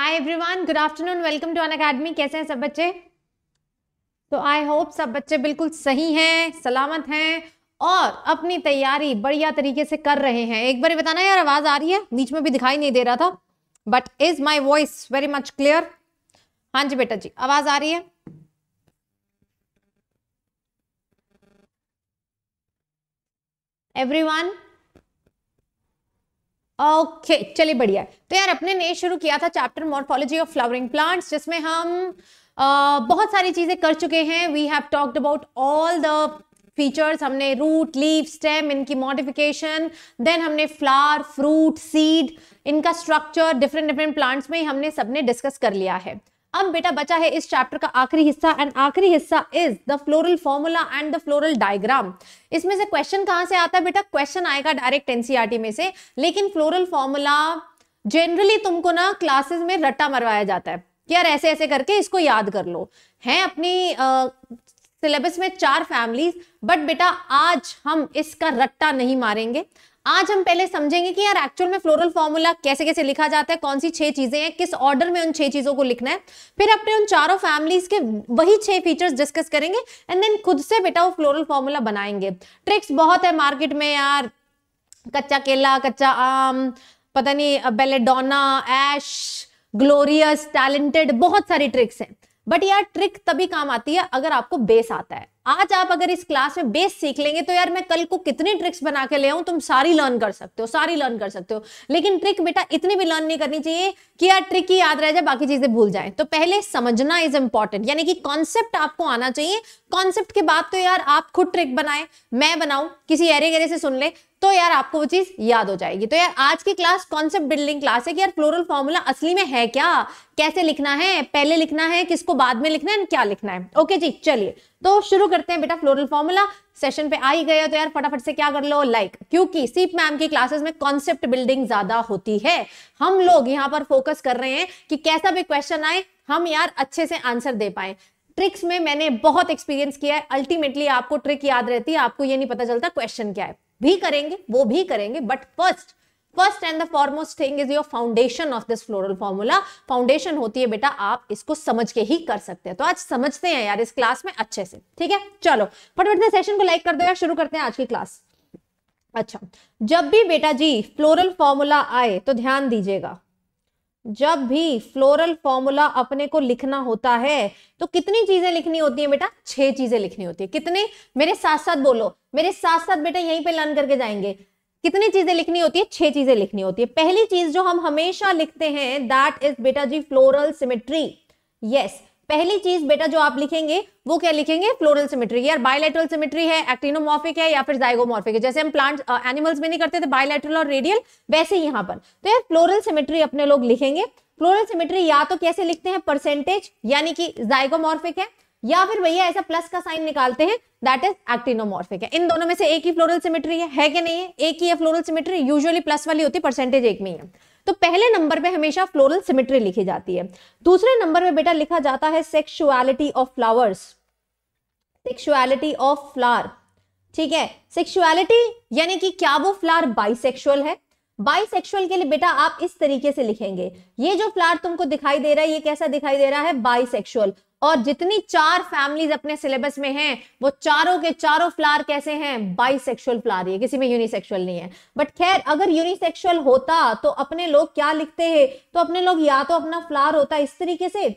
Hi everyone good afternoon welcome to Unacademy कैसे हैं सब बच्चे? तो आई होप सब बच्चे बिल्कुल सही हैं, सलामत हैं और अपनी तैयारी बढ़िया तरीके से कर रहे हैं। एक बार बताना यार, आवाज़ आ रही है? बीच में भी दिखाई नहीं दे रहा था but is my voice very much clear हाँ जी बेटा जी, आवाज़ आ रही है? एवरीवन ओके चलिए बढ़िया तो यार अपने ने शुरू किया था chapter morphology of flowering plants जिसमें हम आ, बहुत सारी चीज़ें कर चुके हैं। We have talked about all the features हमने रूट लीव स्टेम इनकी मॉडिफिकेशन देन हमने फ्लावर फ्रूट सीड इनका स्ट्रक्चर डिफरेंट डिफरेंट प्लांट्स में हमने सबने डिस्कस कर लिया है। अब बेटा बचा है इस चैप्टर का आखिरी हिस्सा एंड आखिरी हिस्सा is the floral formula and the floral diagram इसमें से क्वेश्चन कहाँ से आता है बेटा? क्वेश्चन आएगा डायरेक्ट एनसीआरटी में से, लेकिन फ्लोरल फॉर्मूला जनरली तुमको ना क्लासेस में रट्टा मरवाया जाता है। कि यार ऐसे ऐसे करके इसको याद कर लो। है अपनी सिलेबस में चार फैमिलीज़ बट बेटा आज हम इसका रट्टा नहीं मारेंगे। आज हम पहले समझेंगे कि यार एक्चुअल में फ्लोरल फॉर्मूला कैसे कैसे लिखा जाता है, कौन सी छह चीज़ें हैं, किस ऑर्डर में उन छह चीज़ों को लिखना है। फिर अपने उन चारों फैमिलीज़ के वही छह फीचर्स डिस्कस करेंगे एंड देन खुद से बेटा वो फ्लोरल फॉर्मूला बनाएँगे। ट्रिक्स बहुत है मार्केट में यार। कच्चा केला, कच्चा आम, पता नहीं बेलेडोना एश ग्लोरियस टैलेंटेड बहुत सारी ट्रिक्स हैं। बट यार ट्रिक तभी काम आती है अगर आपको बेस आता है। आज आप अगर इस क्लास में बेस सीख लेंगे तो यार मैं कल को कितनी ट्रिक्स बना के ले आऊँ, तुम सारी लर्न कर सकते हो, सारी लर्न कर सकते हो। लेकिन ट्रिक बेटा इतनी भी लर्न नहीं करनी चाहिए कि यार ट्रिक ही याद रह जाए, बाकी चीज़ें भूल जाए। तो पहले समझना इज़ इंपॉर्टेंट यानी कि कॉन्सेप्ट आपको आना चाहिए। कॉन्सेप्ट के बाद तो यार आप खुद ट्रिक बनाए, मैं बनाऊँ, किसी एरे गेरे से सुन ले तो यार आपको वो चीज़ याद हो जाएगी। तो यार आज की क्लास कॉन्सेप्ट बिल्डिंग क्लास है कि यार फ्लोरल फॉर्मूला असली में है क्या? कैसे लिखना है? पहले लिखना है, किसको बाद में लिखना है, क्या लिखना है? ओके जी, चलिए। तो शुरू करते हैं बेटा फ्लोरल फॉर्मूला सेशन पे आ ही गया तो यार फटाफट से क्या कर लो? Like like. क्योंकि सीप मैम की क्लासेस में कॉन्सेप्ट बिल्डिंग ज़्यादा होती है। हम लोग यहाँ पर फोकस कर रहे हैं कि कैसा भी क्वेश्चन आए, हम यार अच्छे से आंसर दे पाए। ट्रिक्स में मैंने बहुत एक्सपीरियंस किया है। अल्टीमेटली आपको ट्रिक याद रहती है, आपको ये नहीं पता चलता क्वेश्चन क्या है। भी करेंगे, वो भी करेंगे but first first and the foremost thing is your foundation of this floral formula foundation होती है बेटा, आप इसको समझ के ही कर सकते हैं। तो आज समझते हैं यार इस क्लास में अच्छे से। ठीक है? चलो, फटाफट से सेशन को लाइक कर दो यार, शुरू करते हैं आज की क्लास अच्छा जब भी बेटा जी फ्लोरल फॉर्मूला आए तो ध्यान दीजिएगा। जब भी फ्लोरल फॉर्मूला अपने को लिखना होता है तो कितनी चीज़ें लिखनी होती है बेटा? छह चीज़ें लिखनी होती है। कितने? मेरे साथ साथ बोलो। मेरे साथ साथ बेटा यहीं पे लर्न करके जाएँगे। कितनी चीज़ें लिखनी होती है? छह चीज़ें लिखनी होती है। पहली चीज़ जो हम हमेशा लिखते हैं दैट इज़ बेटा जी फ्लोरल सिमेट्री यस पहली चीज़ बेटा जो आप लिखेंगे, वो क्या लिखेंगे? फ्लोरल सिमेट्री यार बायोलेटरल सिमेट्री है एक्टिनोमॉर्फिक है या फिर जाइगोमॉर्फिक है। जैसे हम प्लांट एनिमल्स में नहीं करते थे बायोलेटरल और रेडियल वैसे ही यहाँ पर। तो यार फ्लोरल सिमेट्री अपने लोग लिखेंगे। फ्लोरल सिमेट्री या तो कैसे लिखते हैं? परसेंटेज यानी कि जाइगोमॉर्फिक है। या फिर भैया ऐसा प्लस का साइन निकालते हैं दैट इज़ एक्टिनोमॉर्फिक है। इन दोनों में से एक ही फ्लोरल सिमेट्री है, है कि नहीं है? एक ही है फ्लोरल सिमेट्री यूजुअली प्लस वाली होती है परसेंटेज एक में ही है। तो पहले नंबर पे हमेशा फ्लोरल सिमेट्री लिखी जाती है। दूसरे नंबर पे बेटा लिखा जाता है sexuality of flowers sexuality of flower ठीक है? सेक्सुअलिटी यानी कि क्या वो फ्लावर बाइसेक्सुअल है? बाइसेक्सुअल के लिए बेटा आप इस तरीके से लिखेंगे। ये जो फ्लावर तुमको दिखाई दे रहा है ये कैसा दिखाई दे रहा है? बाइसेक्सुअल और जितनी चार फैमिलीज़ अपने सिलेबस में हैं, वो चारों के चारों फ्लार कैसे हैं? बाइसेक्सुअल फ्लार ये किसी में यूनिसेक्सुअल नहीं है। बट खैर, अगर यूनिसेक्सुअल होता तो अपने लोग क्या लिखते हैं? तो अपने लोग या तो अपना फ्लार होता इस तरीके से।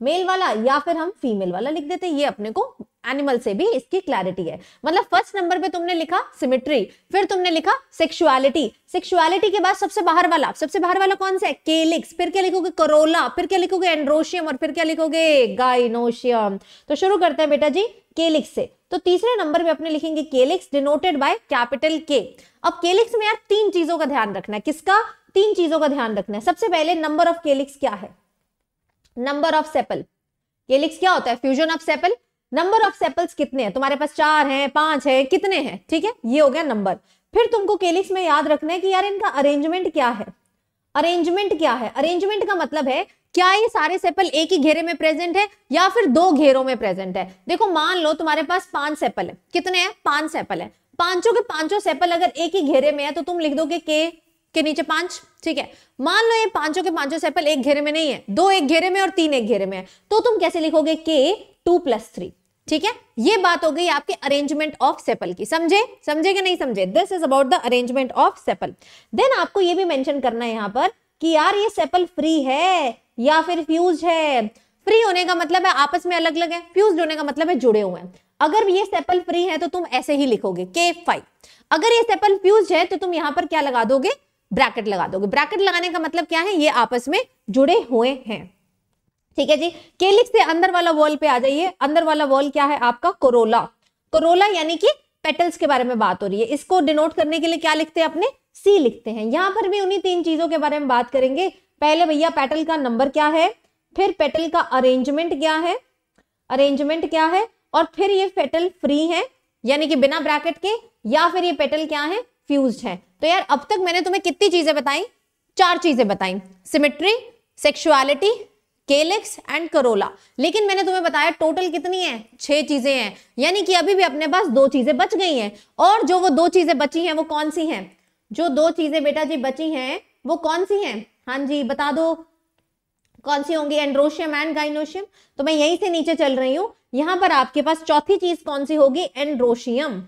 मेल वाला या फिर हम फीमेल वाला लिख देते ये अपने को एनिमल से भी इसकी क्लैरिटी है। मतलब फ़र्स्ट नंबर पे तुमने लिखा सिमेट्री फिर तुमने लिखा सेक्सुअलिटी सेक्सुअलिटी के बाद सबसे बाहर वाला, सबसे बाहर वाला कौन सा है? केलिक्स फिर क्या लिखोगे? करोला फिर क्या लिखोगे? एंड्रोशियम और फिर क्या लिखोगे? गाइनोशियम तो शुरू करते हैं बेटा जी केलिक्स से। तो तीसरे नंबर पे अपने लिखेंगे केलिक्स डिनोटेड बाय कैपिटल के अब केलिक्स में यार तीन चीज़ों का ध्यान रखना है। किसका? तीन चीज़ों का ध्यान रखना है। सबसे पहले नंबर ऑफ़ केलिक्स क्या है? नंबर ऑफ़ सेपल केलिक्स क्या होता है? Fusion of sepal number of sepals कितने हैं? तुम्हारे पास चार हैं, पाँच है, कितने हैं? ठीक है? ये हो गया नंबर फिर तुमको केलिक्स में याद रखना है कि यार इनका अरेंजमेंट क्या है? अरेंजमेंट क्या है? अरेंजमेंट का मतलब है, क्या ये सारे सेपल एक ही घेरे में प्रेजेंट है या फिर दो घेरों में प्रेजेंट है? देखो, मान लो तुम्हारे पास पाँच सेपल है। कितने हैं? पाँच सेपल है। पाँचों के पाँचों सेपल अगर एक ही घेरे में है तो तुम लिख दोगे के के नीचे पाँच, ठीक है? मान लो ये पाँचों के पाँचों सेपल एक घेरे में नहीं है। दो एक घेरे में और तीन एक घेरे में है। तो तुम कैसे लिखोगे के टू प्लस थ्री ठीक है? ये बात हो गई आपके अरेंजमेंट ऑफ़ सेपल की। समझे? समझे कि नहीं समझे? This is about the arrangement of sepal then आपको ये भी मेंशन करना है यहाँ पर कि यार ये सेपल फ्री है या फिर फ्यूज है? फ्री होने का मतलब है आपस में अलग अलग है। फ्यूज होने का मतलब है जुड़े हुए हैं। अगर ये सेपल फ्री है तो तुम ऐसे ही लिखोगे के फाइव अगर ये सेपल फ्यूज है तो तुम यहाँ पर क्या लगा दोगे? ब्रैकेट लगा दोगे। ब्रैकेट लगाने का मतलब क्या है? ये आपस में जुड़े हुए हैं। ठीक है जी? केलिक्स से अंदर वाला वॉल पे आ जाइए। अंदर वाला वॉल क्या है आपका? कोरोला कोरोला यानी कि पेटल्स के बारे में बात हो रही है। इसको डिनोट करने के लिए क्या लिखते हैं अपने? सी लिखते हैं। यहाँ पर भी उन्हीं तीन चीज़ों के बारे में बात करेंगे। पहले भैया पेटल का नंबर क्या है? फिर पेटल का अरेंजमेंट क्या है? अरेंजमेंट क्या है? और फिर ये पेटल फ्री है, यानी कि बिना ब्रैकेट के, या फिर ये पेटल क्या है? फ्यूज है। तो यार, अब तक मैंने तुम्हें कितनी चीज़ें बताई? चार चीज़ें बताई। Symmetry sexuality calyx and corolla लेकिन मैंने तुम्हें बताया टोटल कितनी है? छह चीज़ें हैं। यानी कि अभी भी अपने पास दो चीज़ें बच गई हैं। और जो वो दो चीज़ें बची हैं, वो कौन सी हैं? जो दो चीज़ें बेटा जी बची हैं, वो कौन सी हैं? हाँ जी, बता दो। कौन सी होंगी? एंड्रोशियम एंड गाइनोशियम तो मैं यहीं से नीचे चल रही हूँ। यहाँ पर आपके पास चौथी चीज़ कौन सी होगी? एंड्रोशियम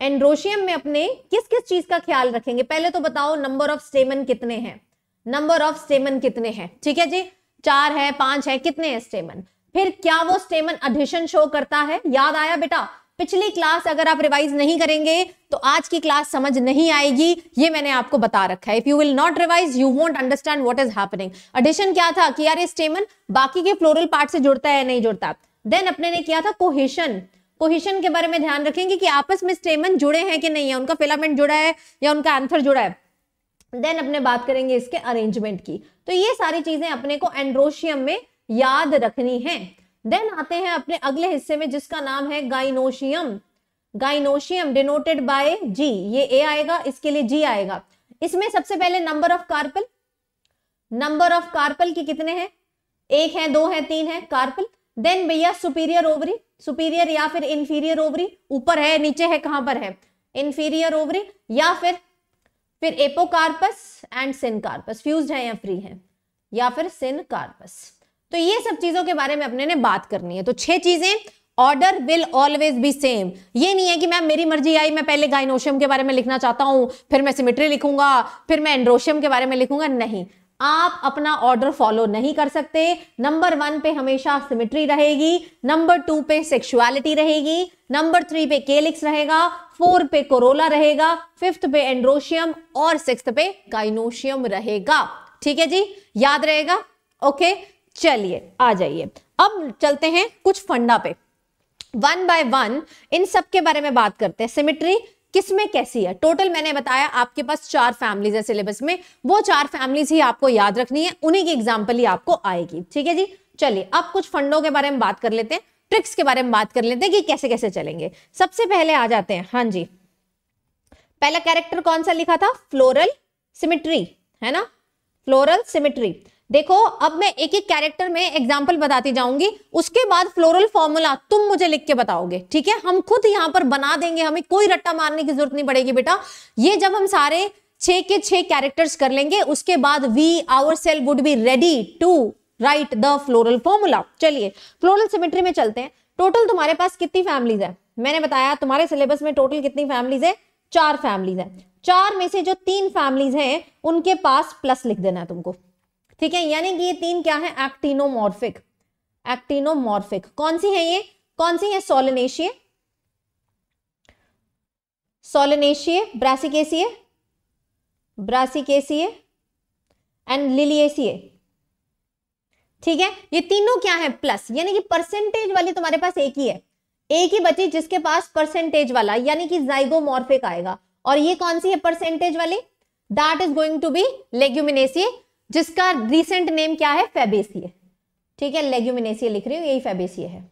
एंड्रोशियम में अपने किस किस चीज़ का ख्याल रखेंगे? पहले तो बताओ नंबर ऑफ़ स्टेमन कितने हैं? नंबर ऑफ़ स्टेमन कितने हैं? ठीक है जी? चार है, पाँच है, कितने हैं स्टेमन फिर क्या वो स्टेमन अडिशन शो करता है? याद आया बेटा? पिछली क्लास अगर आप रिवाइज नहीं करेंगे तो आज की क्लास समझ नहीं आएगी। ये मैंने आपको बता रखा है। If you will not revise you won't understand what is happening addition क्या था? कि यार ये स्टेमन बाकी के फ्लोरल पार्ट से जुड़ता है नहीं जुड़ता? देन अपने ने किया था कोहेशन कोहेशन के बारे में ध्यान रखेंगे कि आपस में स्टेमन जुड़े हैं कि नहीं है? उनका फिलामेंट जुड़ा है या उनका एंथर जुड़ा है? देन अपने बात करेंगे इसके अरेंजमेंट की। तो ये सारी चीज़ें अपने को एंड्रोशियम में याद रखनी है। देन आते हैं अपने अगले हिस्से में जिसका नाम है gynoecium gynoecium denoted by G ये ए आएगा, इसके लिए जी आएगा। इसमें सबसे पहले number of carpel number of carpel की कितने हैं? एक है, दो है, तीन है कार्पल देन भैया सुपीरियर ओवरी सुपीरियर या फिर इंफीरियर ओवरी ऊपर है, नीचे है, कहाँ पर है? इंफीरियर ओवरी या फिर फिर एपोकार्पस एंड सिनकार्पस फ्यूज है या फ्री है? या फिर सिनकार्पस। तो ये सब चीज़ों के बारे में अपने ने बात करनी है। तो छह चीज़ें order will always be same ये नहीं है कि मैम मेरी मर्ज़ी आई, मैं पहले गाइनोशियम के बारे में लिखना चाहता हूँ, फिर मैं सिमिट्री लिखूँगा, फिर मैं एंड्रोशियम के बारे में लिखूँगा, नहीं। आप अपना ऑर्डर फॉलो नहीं कर सकते। नंबर वन पे हमेशा सिमिट्री रहेगी। नंबर टू पे सेक्सुअलिटी रहेगी। नंबर थ्री पे केलिक्स रहेगा। फोर पे कोरोला रहेगा। फिफ्थ पे एंड्रोशियम और सिक्स पे गाइनोशियम रहेगा। ठीक है जी? याद रहेगा? ओके चलिए, आ जाइए। अब चलते हैं कुछ फंडा पे। वन बाय वन इन सब के बारे में बात करते हैं। सिमिट्री किसमें कैसी है? टोटल मैंने बताया, आपके पास चार फैमिलीज़ है सिलेबस में। वो चार फैमिलीज़ ही आपको याद रखनी है, उन्हीं की एग्ज़ाम्पल ही आपको आएगी। ठीक है जी? चलिए, अब कुछ फंडों के बारे में बात कर लेते हैं ट्रिक्स के बारे में बात कर लेते हैं कि कैसे कैसे चलेंगे। सबसे पहले आ जाते हैं हाँ जी। पहला कैरेक्टर कौन सा लिखा था? फ्लोरल सिमिट्री है ना? फ्लोरल सिमिट्री देखो, अब मैं एक एक कैरेक्टर में एग्ज़ाम्पल बताती जाऊँगी। उसके बाद फ्लोरल फॉर्मूला तुम मुझे लिख के बताओगे, ठीक है? हम खुद यहाँ पर बना देंगे, हमें कोई रट्टा मारने की ज़रूरत नहीं पड़ेगी बेटा। ये जब हम सारे छह के छह कैरेक्टर्स कर लेंगे, उसके बाद we ourselves would be ready to write the floral formula चलिए फ्लोरल सिमेट्री में चलते हैं। टोटल तुम्हारे पास कितनी फैमिलीज़ है? मैंने बताया, तुम्हारे सिलेबस में टोटल कितनी फैमिलीज़ है? चार फैमिलीज़ है। चार में से जो तीन फैमिलीज़ हैं, उनके पास प्लस लिख देना है तुमको। ठीक है, यानी कि ये तीन क्या है? एक्टिनोमॉर्फिक एक्टिनोमॉर्फिक कौन सी है ये? कौन सी है? सोलनेशिये सोलनेशिये ब्रासिकेसिये ब्रासिकेसिये एंड लिलिएसिये ठीक है, ये तीनों क्या है? प्लस यानी कि परसेंटेज वाली तुम्हारे पास एक ही है। एक ही बची जिसके पास परसेंटेज वाला, यानी कि जाइगोमॉर्फिक आएगा। और ये कौन सी है? परसेंटेज वाली? That is going to be Leguminosae जिसका रिसेंट नेम क्या है? फेबेसिये ठीक है लेग्यूमिनेसिये लिख रही हूँ यही फेबेसिये है।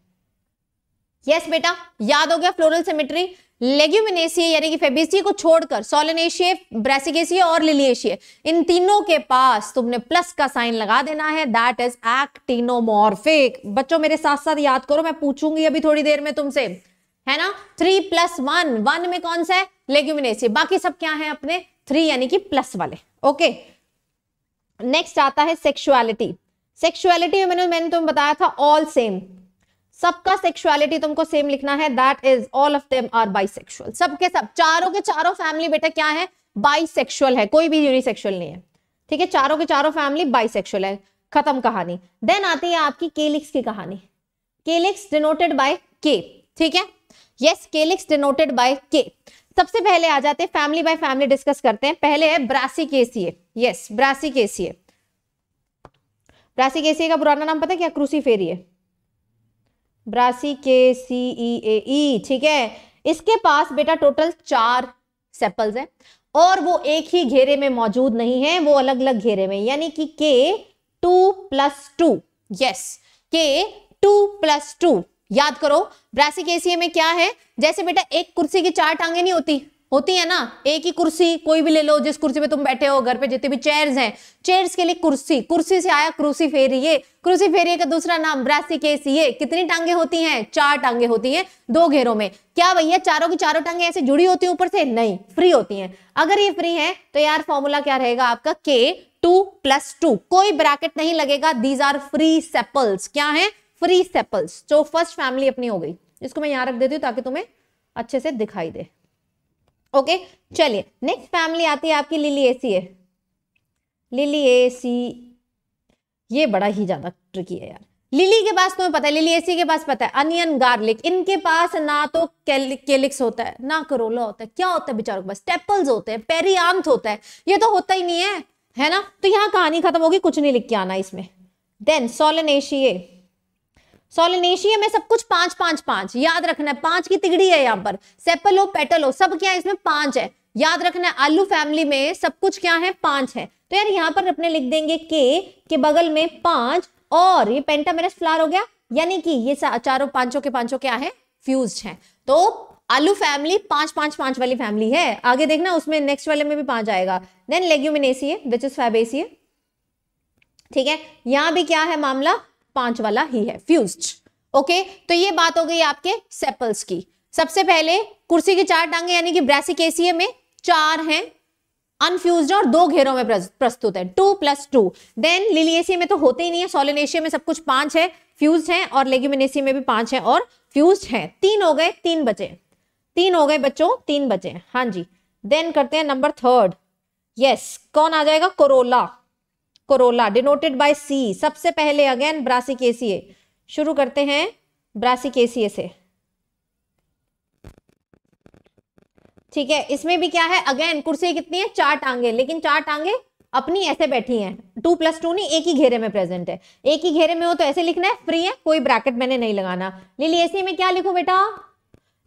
यस yes, बेटा याद हो गया फ्लोरल सिमेट्री लेग्यूमिनेसिये यानी कि फेबेसिये को छोड़कर सोलनेशिये ब्रेसिकेसिये और लिलिएशिये इन तीनों के पास तुमने प्लस का साइन लगा देना है दैट इज़ एक्टिनोमॉर्फिक बच्चों मेरे साथ साथ याद करो मैं पूछूँगी अभी थोड़ी देर में तुमसे। है ना? थ्री प्लस वन वन में कौन सा है? लेग्यूमिनेसिये बाकी सब क्या है अपने? थ्री यानी कि प्लस वाले। ओके नेक्स्ट आता है सेक्सुअलिटी सेक्सुअलिटी में मैंने मैंने तुम्हें बताया था ऑल सेम सबका सेक्सुअलिटी तुमको सेम लिखना है. That is all of them are bisexual सबके सब, चारों के चारों फैमिली बेटा क्या है? बाइसेक्सुअल है. कोई भी यूनिसेक्सुअल नहीं है. ठीक है? चारों के चारों फैमिली बाइसेक्सुअल है. खत्म कहानी. देन आती है आपकी केलिक्स की कहानी. केलिक्स डिनोटेड बाय के ठीक है? यस केलिक्स डिनोटेड बाय के सबसे पहले आ जाते हैं फैमिली बाय फैमिली डिस्कस करते हैं। पहले है ब्रासिकेसिए यस ब्रासिकेसिए ब्रासिकेसिए का पुराना नाम पता है क्या? क्रूसीफेरिए ब्रासिकेसीई ई ठीक है? इसके पास बेटा टोटल चार सेपल्स हैं और वो एक ही घेरे में मौजूद नहीं है, वो अलग अलग घेरे में। यानी कि K two plus two yes K two plus two याद करो ब्रासिकेसिए में क्या है? जैसे बेटा, एक कुर्सी की चार टांगे नहीं होती। होती है ना? एक ही कुर्सी, कोई भी ले लो, जिस कुर्सी पे तुम बैठे हो, घर पे जितने भी चेयर्स हैं। चेयर्स के लिए कुर्सी। कुर्सी से आया क्रूसी फेरिए क्रूसी फेरिए का दूसरा नाम ब्रासिकेसिए कितनी टांगे होती हैं? चार टांगे होती हैं दो घेरों में। क्या भैया, चारों की चारों टांगे ऐसे जुड़ी होती हैं ऊपर से? नहीं फ्री होती हैं। अगर ये फ्री है तो यार फॉर्मूला क्या रहेगा आपका? के टू प्लस टू कोई ब्रैकेट नहीं लगेगा। दीज आर फ्री सेपल्स क्या है? फ्री सेपल्स जो फ़र्स्ट फैमिली अपनी हो गई। इसको मैं यहाँ रख देती हूँ ताकि तुम्हें अच्छे से दिखाई दे। ओके चलिए नेक्स्ट फैमिली आती है आपकी लिली एसी है लिली एसी ये बड़ा ही ज़्यादा ट्रिकी है यार। लिली के पास तुम्हें पता है लिली एसी के पास पता है अनियन गार्लिक इनके पास ना तो केलिक्स होता है, ना करोला होता है। क्या होता है बेचारों के पास? टेपल्स होते हैं पेरियांथ होता है। ये तो होता ही नहीं है है ना? तो यहाँ कहानी खत्म होगी, कुछ नहीं लिख के आना इसमें। देन सोलनेशिये सोलिनेशिया में सब कुछ पाँच पाँच पाँच। याद रखना है, पाँच की तिगड़ी है यहाँ पर। सेपल, पेटल, सब क्या है इसमें पाँच है। याद रखना है, आलू फैमिली में सब कुछ क्या है? पाँच है। तो यार यहाँ पर अपने लिख देंगे के के बगल में पाँच, और ये पेंटामेरस फ्लावर हो गया। यानी कि ये चारों पाँचों के पाँचों क्या है? फ्यूज है। तो आलू फैमिली पाँच पाँच पाँच वाली फैमिली है। आगे देखना, उसमें नेक्स्ट वाले में भी पाँच आएगा। Then Leguminosae which is Fabaceae ठीक है? यहाँ भी क्या है मामला? पाँच वाला ही है फ्यूज्ड ओके तो ये बात हो गई आपके सेपल्स की। सबसे पहले कुर्सी की चार टांगे, यानी कि ब्रेसिकेसिए में चार हैं अनफ्यूज और दो घेरों में प्रस्तुत है। Two plus two then Liliaceae में तो होते ही नहीं है सोलिनेशिया में सब कुछ पाँच है फ्यूज है और लेग्यूमिनेसिया में भी पाँच है और फ्यूज है। तीन हो गए, तीन बचे। तीन हो गए बच्चों, तीन बचे। हाँ जी। देन करते हैं नंबर थर्ड यस कौन आ जाएगा? Corolla corolla denoted by C सबसे पहले अगेन ब्रासिकेसिए शुरू करते हैं ब्रासिकेसिए से। ठीक है, इसमें भी क्या है? अगेन कुर्सी कितनी है? चार टांगे। लेकिन चार टांगे अपनी ऐसे बैठी हैं। टू प्लस टू नहीं, एक ही घेरे में प्रेजेंट है। एक ही घेरे में हो तो ऐसे लिखना है फ्री है, कोई ब्रैकेट मैंने नहीं लगाना। लिली एसी में क्या लिखू बेटा?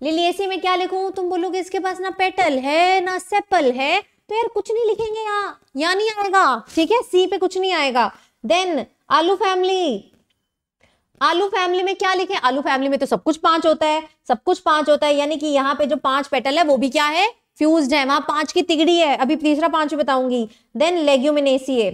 लिली एसी में क्या लिखू? तुम बोलोगे इसके पास ना पेटल है, ना सेपल है। तो यार कुछ नहीं लिखेंगे यहाँ। यहाँ नहीं आएगा, ठीक है? सी पे कुछ नहीं आएगा। देन आलू फैमिली आलू फैमिली में क्या लिखे? आलू फैमिली में तो सब कुछ पाँच होता है। सब कुछ पाँच होता है, यानी कि यहाँ पे जो पाँच पेटल है, वो भी क्या है? फ्यूज है। वहाँ पाँच की तिगड़ी है। अभी तीसरा पाँच बताऊँगी। Then Leguminosae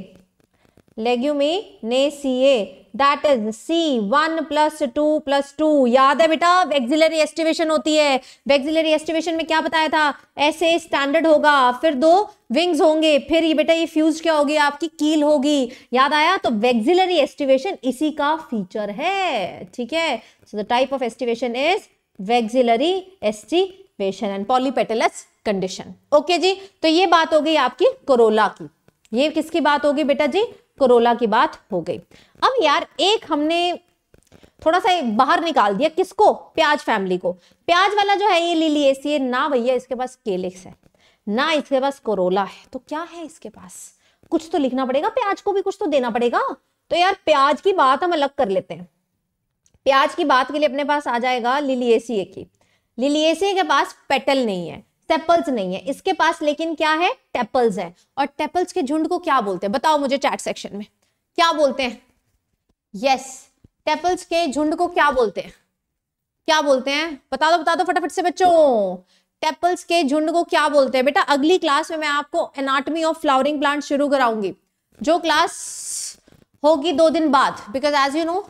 Leguminosae that is C one plus two plus two याद है बेटा? वेक्सिलरी एस्टिवेशन होती है। वेक्सिलरी एस्टिवेशन में क्या बताया था? ऐसे स्टैंडर्ड होगा। फिर दो विंग्स होंगे। फिर ये बेटा, ये फ्यूज क्या होगी? आपकी कील होगी। याद आया? तो वेक्सिलरी एस्टिवेशन इसी का फीचर है। ठीक है? So the type of aestivation is vexillary aestivation and polypetalous condition okay जी? तो ये बात हो गई आपकी कोरोला की। ये किसकी बात होगी बेटा जी? कोरोला की बात हो गई। अब यार, एक हमने थोड़ा सा बाहर निकाल दिया किसको? प्याज फैमिली को। प्याज वाला जो है ये लिलिएसी ना भैया, इसके पास केलिक्स है, ना इसके पास कोरोला है। तो क्या है इसके पास? कुछ तो लिखना पड़ेगा, प्याज को भी कुछ तो देना पड़ेगा। तो यार, प्याज की बात हम अलग कर लेते हैं। प्याज की बात के लिए अपने पास आ जाएगा लिलिएसी की। लिलिएसी के पास पेटल नहीं है, टेपल्स नहीं है। इसके पास लेकिन क्या है? टेपल्स है। और टेपल्स के झुंड को क्या बोलते हैं? बताओ मुझे चैट सेक्शन में। क्या बोलते हैं? यस टेपल्स के झुंड को क्या बोलते हैं? क्या बोलते हैं? बता दो बता दो फटाफट से बच्चों। टेपल्स के झुंड को क्या बोलते हैं? बेटा अगली क्लास में मैं आपको एनाटमी ऑफ़ फ्लावरिंग प्लांट शुरू कराऊँगी। जो क्लास होगी दो दिन बाद बिकॉज़ एज यू नो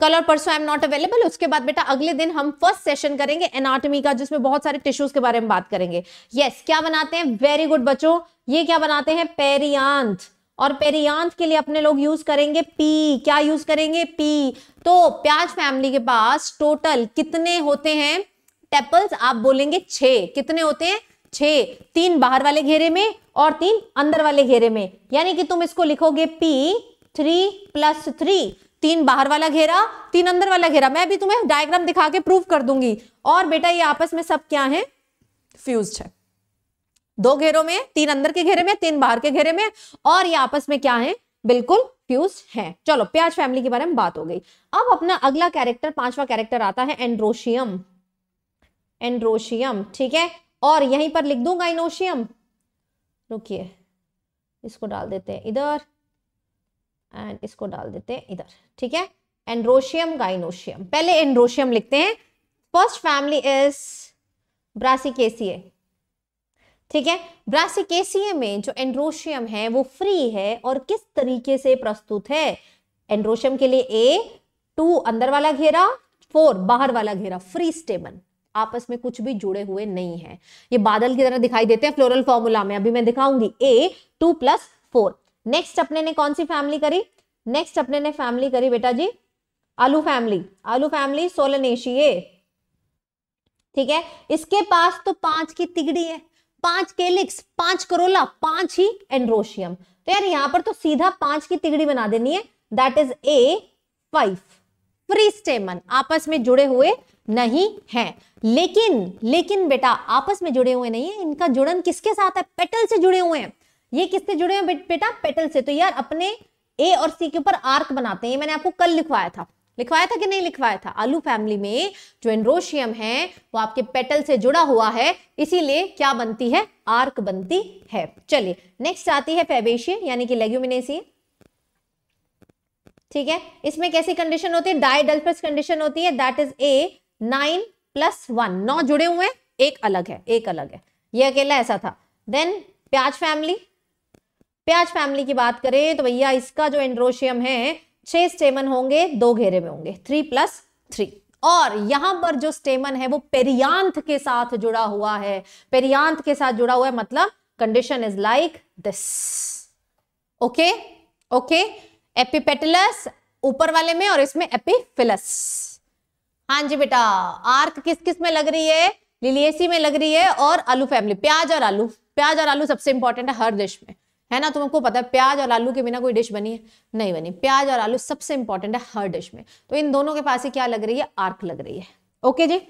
कल और परसों आई एम नॉट अवेलेबल उसके बाद बेटा अगले दिन हम फ़र्स्ट सेशन करेंगे एनाटॉमी का जिसमें बहुत सारे टिश्यूज के बारे में बात करेंगे। यस yes, क्या बनाते हैं? वेरी गुड बच्चों ये क्या बनाते हैं? पेरियांत और पेरियांत के लिए अपने लोग यूज़ करेंगे पी। क्या यूज़ करेंगे? पी। तो प्याज फैमिली के पास टोटल कितने होते हैं? टेपल्स, आप बोलेंगे छह कितने होते हैं? छह तीन बाहर वाले घेरे में और तीन अंदर वाले घेरे में। यानी कि तुम इसको लिखोगे पी, थ्री प्लस थ्री। तीन बाहर वाला घेरा, तीन अंदर वाला घेरा। मैं भी तुम्हें डायग्राम दिखा के प्रूव कर दूँगी। और बेटा, ये आपस में सब क्या है? फ्यूज है। दो घेरों में, तीन अंदर के घेरे में, तीन बाहर के घेरे में, और ये आपस में क्या है? बिल्कुल फ्यूज है। चलो, प्याज फैमिली के बारे में बात हो गई। अब अपना अगला कैरेक्टर पांचवा कैरेक्टर आता है एंड्रोशियम एंड्रोशियम ठीक है? और यहीं पर लिख दूँगा इनोशियम रुकिए, इसको डाल देते हैं इधर एंड इसको डाल देते हैं इधर, ठीक है? एंड्रोशियम गाइनोशियम पहले एंड्रोशियम लिखते हैं। फ़र्स्ट फैमिली इज़ ब्रासिकेसिए ठीक है? ब्रासिकेसिए में जो एंड्रोशियम है, वो फ्री है और किस तरीके से प्रस्तुत है? एंड्रोशियम के लिए ए टू अंदर वाला घेरा फोर बाहर वाला घेरा फ्री स्टेमन आपस में कुछ भी जुड़े हुए नहीं है। ये बादल की तरह दिखाई देते हैं फ्लोरल फॉर्मूला में। अभी मैं दिखाऊँगी। A two plus four next अपने ने कौन सी फैमिली करी? नेक्स्ट अपने ने फैमिली करी बेटा जी? आलू फैमिली आलू फैमिली सोलनेशिए। ठीक है? इसके पास तो पाँच की तिगड़ी है। पाँच केलिक्स, पाँच करोला, पाँच ही एंड्रोशियम। तो यार यहाँ पर तो सीधा पाँच की तिगड़ी बना देनी है। That is A five free stamen आपस में जुड़े हुए नहीं है। लेकिन लेकिन बेटा, आपस में जुड़े हुए नहीं है। इनका जुड़न किसके साथ है? पेटल से जुड़े हुए हैं। ये किससे जुड़े हुए बेटा? पेटल से। तो यार अपने ए और सी के ऊपर आर्क बनाते हैं। ये मैंने आपको कल लिखवाया था। लिखवाया था कि नहीं लिखवाया था? आलू फैमिली में जो एंड्रोशियम है, वो आपके पेटल से जुड़ा हुआ है, इसीलिए क्या बनती है? आर्क बनती है। चलिए नेक्स्ट आती है फेबेशिय यानी कि लेग्यूमिनेसी ठीक है? इसमें कैसी कंडीशन होती है? डाइडल्फस कंडीशन होती है that is A nine plus one नौ जुड़े हुए हैं, एक अलग है, एक अलग है। ये अकेला ऐसा था। देन प्याज फैमिली प्याज फैमिली की बात करें तो भैया इसका जो एंड्रोशियम है छह स्टेमन होंगे, दो घेरे में होंगे थ्री प्लस थ्री और यहाँ पर जो स्टेमन है, वो पेरियांत के साथ जुड़ा हुआ है। पेरियांत के साथ जुड़ा हुआ है मतलब condition is like this okay okay epipetalous ऊपर वाले में और इसमें एपिफिलस हाँ जी बेटा, आर्क किस किसमें लग रही है? लिलियसी में लग रही है और आलू फैमिली प्याज और आलू। प्याज और आलू सबसे इंपॉर्टेंट है हर डिश में। है ना? तुमको पता है, प्याज और आलू के बिना कोई डिश बनी है? नहीं बनी। प्याज और आलू सबसे इंपॉर्टेंट है हर डिश में। तो इन दोनों के पास ही क्या लग रही है? आर्क लग रही है। ओके जी?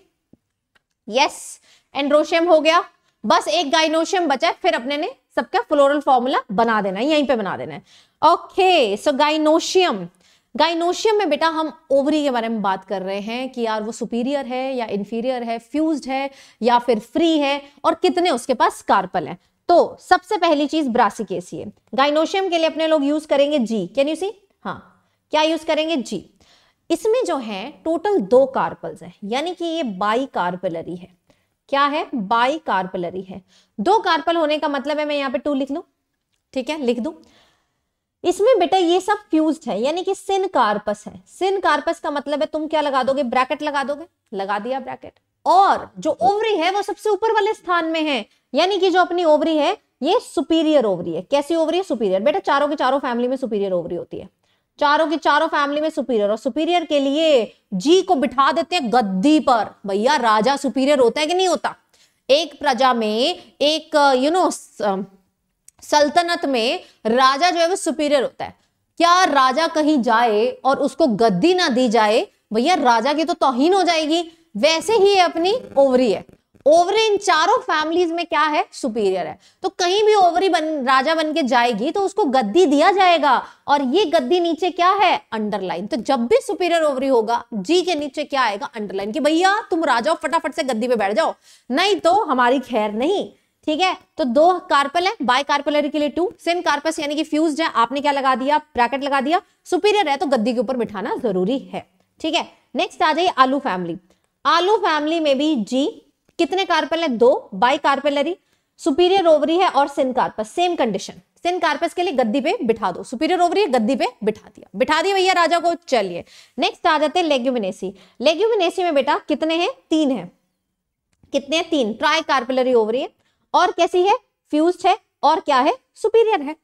यस एंड्रोशियम हो गया। बस एक गाइनोशियम बचा है, फिर अपने ने सबका फ्लोरल फॉर्मूला बना देना है, यहीं पे बना देना है। ओके सो गाइनोशियम गाइनोशियम में बेटा हम ओवरी के बारे में बात कर रहे हैं कि यार वो सुपीरियर है या इंफीरियर है फ्यूज्ड है या फिर फ्री है और कितने उसके पास कार्पल है। तो सबसे पहली चीज़ ब्रासिकेसी है। गाइनोशियम के लिए अपने लोग यूज़ करेंगे जी कैन यू सी हाँ। क्या यूज़ करेंगे? जी इसमें जो है टोटल दो कार्पल्स हैं। यानी कि ये बाई कार्पलरी है। क्या है? बाई कार्पलरी है। दो कार्पल होने का मतलब है, मैं यहाँ पे टू लिख लू। ठीक है? लिख दू। इसमें बेटा ये सब फ्यूज्ड है। यानी कि सिन कार्पस है। सिन कार्पस का मतलब है, तुम क्या लगा दोगे? ब्रैकेट लगा दोगे। लगा दिया ब्रैकेट और जो ओवरी है, वो सबसे ऊपर वाले स्थान में है। यानी कि जो अपनी ओवरी है, ये सुपीरियर ओवरी है। कैसी ओवरी है? सुपीरियर बेटा, चारों के चारों फैमिली में सुपीरियर ओवरी होती है। चारों की चारों फैमिली में सुपीरियर और सुपीरियर के लिए जी को बिठा देते हैं गद्दी पर। भैया, राजा सुपीरियर होता है कि नहीं होता? एक प्रजा में, एक यू नो सल्तनत में राजा जो है वो सुपीरियर होता है। क्या राजा कहीं जाए और उसको गद्दी ना दी जाए, भैया, राजा की तो तोहिन हो जाएगी। वैसे ही अपनी ओवरी है। ओवरी इन चारों फैमिलीज़ में क्या है? सुपीरियर है। तो कहीं भी ओवरी बन, राजा बन के जाएगी तो उसको गद्दी दिया जाएगा। और ये गद्दी नीचे क्या है? अंडरलाइन। तो जब भी सुपीरियर ओवरी होगा, जी के नीचे क्या आएगा? अंडरलाइन कि भैया, तुम राजा फटाफट से गद्दी पे बैठ जाओ। नहीं तो हमारी खैर नहीं। ठीक है? तो दो कार्पल है, बाय कार्पलरी के लिए टू सिन कार्पस यानी कि फ्यूज है। आपने क्या लगा दिया? ब्रैकेट लगा दिया। सुपीरियर है तो गद्दी के ऊपर बिठाना ज़रूरी है। ठीक है? नेक्स्ट आ जाइए आलू फैमिली आलू फैमिली में भी जी कितने कार्पल है? दो। बाई कार्पेलरी, सुपीरियर ओवरी है और syncarpous. Same condition syncarpous के लिए गद्दी पे बिठा दो। सुपीरियर ओवरी गद्दी पे बिठा दिया। बिठा दिया भैया राजा को, चलिए। नेक्स्ट आ जाते हैं लेग्यूमिनेसी। लेग्यूमिनेसी में बेटा कितने हैं? तीन है। कितने हैं? तीन। ट्राई कार्पिलरी ओवरी है और कैसी है? फ्यूज है और क्या है? सुपीरियर है।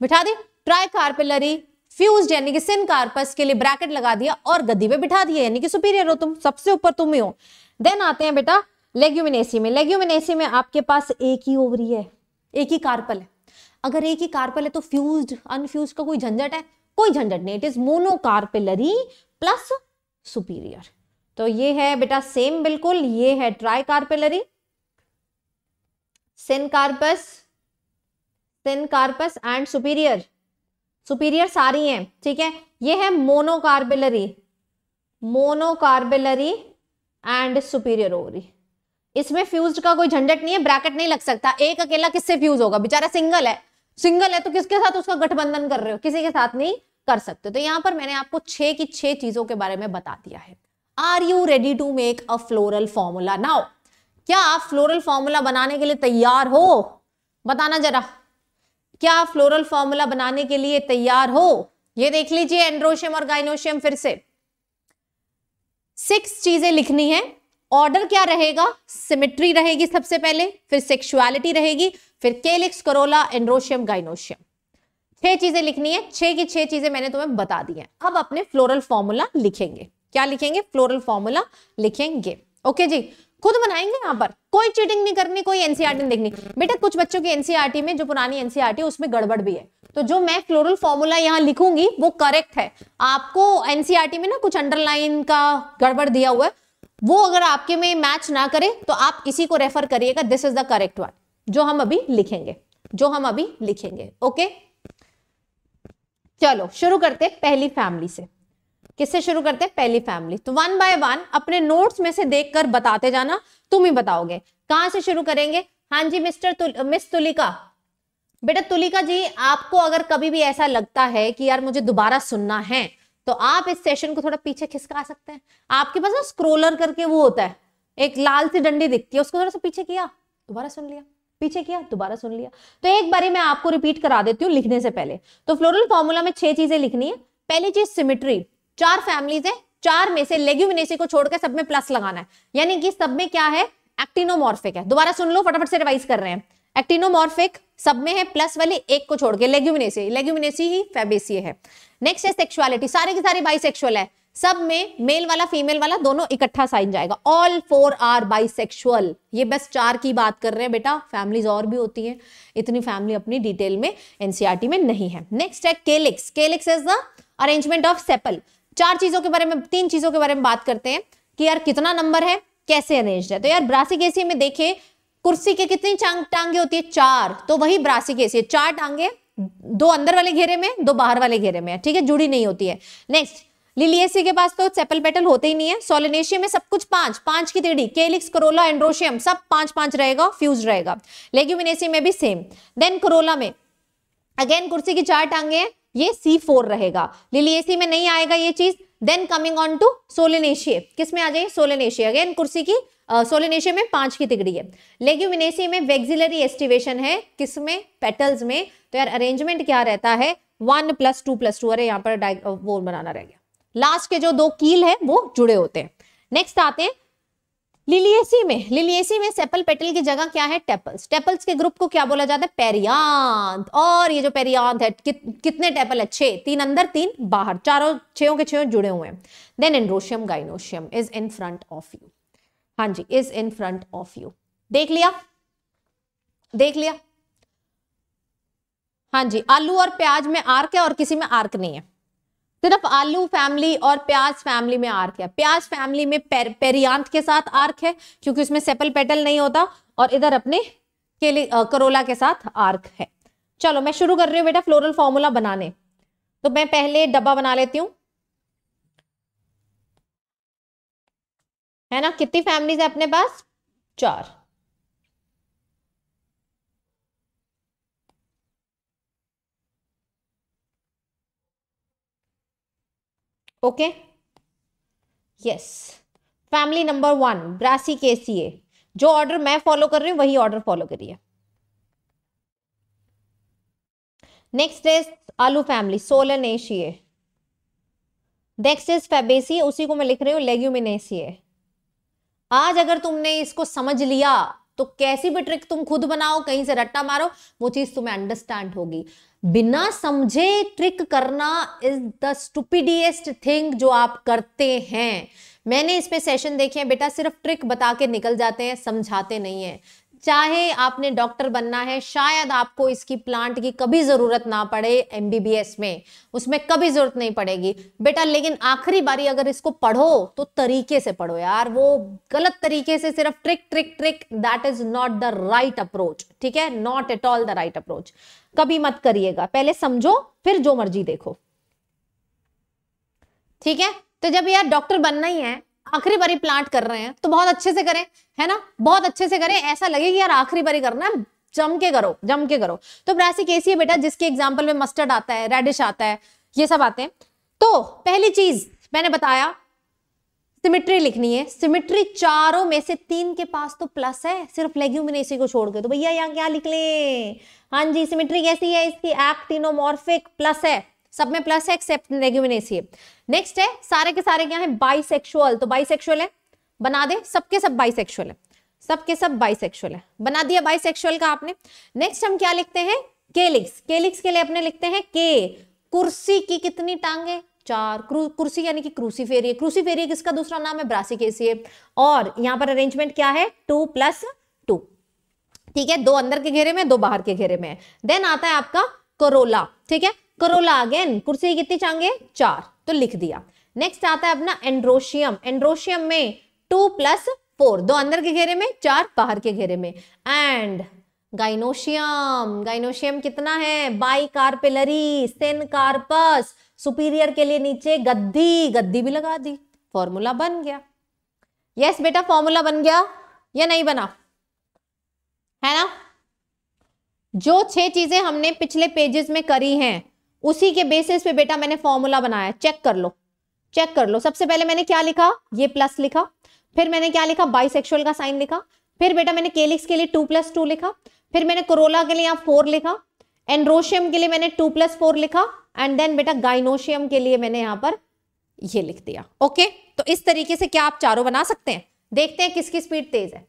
बिठा दे। ट्राई कार्पिलरी फ्यूज यानी कि सिन कार्पस के लिए ब्रैकेट लगा दिया और गद्दी पे बिठा दिया, यानी कि सुपीरियर हो तुम। सबसे ऊपर तुम ही हो। देन आते हैं बेटा लेग्यूमिनेसी में। लेग्यूमिनेसी में आपके पास एक ही ओवरी है, एक ही कार्पल है। अगर एक ही कार्पल है तो फ्यूज अनफ्यूज का कोई झंझट है? कोई झंझट नहीं। It is monocarpellary plus superior तो ये है बेटा सेम बिल्कुल, ये है tricarpellary syncarpous syncarpous and superior superior सारी हैं, ठीक है? ये है monocarpellary monocarpellary and superior ovary इसमें फ्यूज का कोई झंझट नहीं है ब्रैकेट नहीं लग सकता। एक अकेला किससे फ्यूज होगा? बेचारा सिंगल है। सिंगल है तो किसके साथ उसका गठबंधन कर रहे हो? किसी के साथ नहीं कर सकते। तो यहाँ पर मैंने आपको छह की छह चीज़ों के बारे में बता दिया है। Are you ready to make a floral formula now क्या आप फ्लोरल फॉर्मूला बनाने के लिए तैयार हो? बताना जरा। क्या आप फ्लोरल फॉर्मूला बनाने के लिए तैयार हो? ये देख लीजिए एंड्रोशियम और गाइनोशियम फिर से। सिक्स चीज़ें लिखनी है। ऑर्डर क्या रहेगा? सिमेट्री रहेगी सबसे पहले, फिर सेक्सुअलिटी रहेगी, फिर केलिक्स, करोला, एंड्रोशियम, गाइनोशियम। छह चीज़ें लिखनी है, छह की छह चीज़ें मैंने तुम्हें बता दी हैं। अब अपने फ्लोरल फॉर्मूला लिखेंगे। क्या लिखेंगे? फ्लोरल फॉर्मूला लिखेंगे। ओके जी, खुद बनाएँगे यहाँ पर। कोई चीटिंग नहीं करनी, कोई एनसीआरटी नहीं देखनी। बेटा, कुछ बच्चों की एनसीआरटी में, जो पुरानी एनसीआरटी है, उसमें गड़बड़ भी है। तो जो मैं फ्लोरल फॉर्मूला यहाँ लिखूँगी, वो करेक्ट है। आपको एनसीआरटी में ना कुछ अंडरलाइन का गड़बड़ दिया हुआ है वो अगर आपके में मैच ना करे तो आप इसी को रेफर करिएगा this is the correct one जो हम अभी लिखेंगे जो हम अभी लिखेंगे ओके चलो शुरू करते पहली फैमिली से। किससे शुरू करते पहली फैमिली तो वन बाय वन अपने नोट्स में से देखकर बताते जाना तुम ही बताओगे। कहाँ से शुरू करेंगे? हाँ जी मिस्टर तुल, मिस तुलिका। बेटा तुलिका जी आपको अगर कभी भी ऐसा लगता है कि यार मुझे दोबारा सुनना है तो आप इस सेशन को थोड़ा पीछे खिसका सकते हैं। आपके पास ना स्क्रोलर करके वो होता है। एक लाल सी डंडी दिखती है, उसको थोड़ा सा पीछे किया, दोबारा सुन लिया, पीछे किया, दोबारा सुन लिया। तो एक बारी मैं आपको रिपीट करा देती हूँ लिखने से पहले। तो फ्लोरल फॉर्मूला में छह चीज़ें लिखनी है। पहली चीज़ सिमिट्री चार फैमिलीज़ है, चार में से लेग्यूमिनेसी को छोड़कर सब में प्लस लगाना है। यानी कि सब में क्या है? एक्टिनोमॉर्फिक है। दोबारा सुन लो, फटाफट से रिवाइज कर रहे हैं। एक्टिनोमॉर्फिक सब में है प्लस वाली एक को छोड़ के लेग्यूमिनेसी लेग्यूमिनेसी ही फेबेसी है। नेक्स्ट है सेक्सुअलिटी सारे के सारे बाइसेक्सुअल है। सब में मेल वाला फीमेल वाला दोनों इकट्ठा साइन जाएगा। ऑल फोर आर बाइसेक्सुअल ये बस चार की बात कर रहे हैं बेटा। फैमिलीज़ और भी होती हैं। इतनी फैमिली अपनी डिटेल में एनसीआरटी में नहीं है। नेक्स्ट है calyx calyx is the arrangement of sepal चार चीज़ों के बारे में, तीन चीज़ों के बारे में बात करते हैं कि यार कितना नंबर है, कैसे अरेंज है। तो यार ब्रासिक एसी में देखे, कुर्सी के कितनी टांगे होती है? चार। तो वही ब्रासिक एसी है। चार टांगे दो अंदर वाले घेरे में, दो बाहर वाले घेरे में ठीक है? जुड़ी नहीं होती है। नेक्स्ट लिलियसी के पास तो सेपल पेटल होते ही नहीं है। सोलिनेशियम में सब कुछ पाँच पाँच की तिड़ी केलिक्स, करोला, एंड्रोशियम, सब पाँच पाँच रहेगा फ्यूज रहेगा। लेग्यूमिनेसी में भी सेम देन करोला में अगेन कुर्सी की चार टांगे हैं, ये सी फोर रहेगा। लिलियसी में नहीं आएगा ये चीज़। Then coming on to Solanaceae. किसमें आ जाइए सोलिनेशिया। अगेन कुर्सी की सोलिनेशिया में पाँच की तिगड़ी है। लेग्यूमिनेसी में वेक्सिलरी एस्टिवेशन है। किसमें पेटल्स में। तो यार अरेंजमेंट क्या रहता है? One plus two plus two. अरे यहाँ पर वो बनाना रह गया। लास्ट के जो दो कील है वो जुड़े होते हैं। नेक्स्ट आते हैं। लिलियसी में। लिलियसी में सेपल पेटल की जगह क्या है? टेपल्स। टेपल्स के ग्रुप को क्या बोला जाता है? पेरियांत। और ये जो पेरियांत है कि, कितने टेपल है? छह। तीन अंदर तीन बाहर। चारों छो के छो जुड़े हुए हैं। Then androecium gynoecium is in front of you हाँ जी is in front of you देख लिया? देख लिया? हाँ जी आलू और प्याज में आर्क है और किसी में आर्क नहीं है? सिर्फ़ आलू फैमिली और प्याज फैमिली में आर्क है प्याज फैमिली में पेर, पेरियांत के साथ आर्क है? क्योंकि उसमें सेपल पेटल नहीं होता और इधर अपने केले करोला के साथ आर्क है। चलो मैं शुरू कर रही हूँ बेटा फ्लोरल फॉर्मूला बनाने। तो मैं पहले डब्बा बना लेती हूँ। है ना? कितनी फैमिलीज़ है अपने पास? चार। Okay yes family number one Brassicaceae जो ऑर्डर मैं फॉलो कर रही हूँ, वही ऑर्डर फॉलो करिए। नेक्स्ट इज़ आलू family Solanaceae next is Fabaceae उसी को मैं लिख रही हूँ लेग्यूमिनेसिए आज अगर तुमने इसको समझ लिया तो कैसी भी ट्रिक तुम खुद बनाओ, कहीं से रट्टा मारो, वो चीज़ तुम्हें अंडरस्टैंड होगी। बिना समझे ट्रिक करना इज़ द स्टूपिडियस्ट थिंग जो आप करते हैं। मैंने इस पे सेशन देखे हैं, बेटा, सिर्फ़ ट्रिक बता के निकल जाते हैं, समझाते नहीं है। चाहे आपने डॉक्टर बनना है, शायद आपको इसकी प्लांट की कभी ज़रूरत ना पड़े एमबीबीएस में। उसमें कभी ज़रूरत नहीं पड़ेगी। बेटा, लेकिन आखिरी बारी अगर इसको पढ़ो तो तरीके से पढ़ो यार। वो गलत तरीके से सिर्फ़ trick trick trick that is not the right approach ठीक है? Not at all the right approach कभी मत करिएगा। पहले समझो, फिर जो मर्ज़ी देखो। ठीक है? तो जब यार डॉक्टर बनना ही है आखिरी बारी प्लांट कर रहे हैं तो बहुत अच्छे से करें, है ना? बहुत अच्छे से करें, ऐसा लगे कि यार आखिरी बारी करना है, जम के करो, जम के करो। तो ब्रासिक ऐसी है बेटा, जिसके एग्ज़ाम्पल में मस्टर्ड आता है रेडिश आता है, ये सब आते हैं। तो पहली चीज़ मैंने बताया सिमिट्री लिखनी है। सिमिट्री चारों में से तीन के पास तो प्लस है, सिर्फ़ लेग्यूमिनेसी को छोड़ के। तो भैया यहाँ क्या लिख ले? हाँ जी सिमिट्री कैसी है? इसकी एक्टिनोमॉर्फिक प्लस है। सब में प्लस है एक्सेप्ट लेग्यूमिनेसी नेक्स्ट है। सारे के सारे क्या है? बाइसेक्सुअल तो बाइसेक्सुअल है? बना दे, सबके सब बाइसेक्सुअल है। सबके सब बाइसेक्सुअल है। बना दिया बाइसेक्सुअल का आपने। नेक्स्ट हम क्या लिखते हैं? केलिक्स केलिक्स के लिए अपने लिखते हैं के कुर्सी की कितनी टांगे चार। कुर्सी यानी कि क्रूसीफेरी क्रूसीफेरी किसका दूसरा नाम है? ब्रासिकेसी और यहाँ पर अरेंजमेंट क्या है? टू प्लस टू ठीक है? दो अंदर के घेरे में, दो बाहर के घेरे में देन आता है आपका कोरोला ठीक है? करोला अगेन कुर्सी कितनी चांगे? चार। तो लिख दिया। नेक्स्ट आता है अपना एंड्रोशियम एंड्रोशियम में टू प्लस फोर दो अंदर के घेरे में चार बाहर के घेरे में। एंड गाइनोशियम गाइनोशियम कितना है? Bicarpellary syncarpous superior के लिए नीचे गद्दी। गद्दी भी लगा दी। फॉर्मूला बन गया। यस yes, बेटा फॉर्मूला बन गया। या नहीं बना? है ना? जो छह चीज़ें हमने पिछले पेजेस में करी हैं उसी के बेसिस पे बेटा मैंने फॉर्मूला बनाया चेक कर लो चेक कर लो। सबसे पहले मैंने क्या लिखा? ये प्लस लिखा। फिर मैंने क्या लिखा? बाइसेक्सुअल का साइन लिखा। फिर बेटा मैंने केलिक्स के लिए टू प्लस टू लिखा। फिर मैंने कोरोला के लिए यहाँ फोर लिखा। एंड्रोशियम के लिए मैंने टू प्लस फोर लिखा। एंड देन बेटा गाइनोशियम के लिए मैंने यहाँ पर ये लिख दिया। ओके तो इस तरीके से क्या आप चारों बना सकते हैं? देखते हैं किसकी स्पीड तेज है।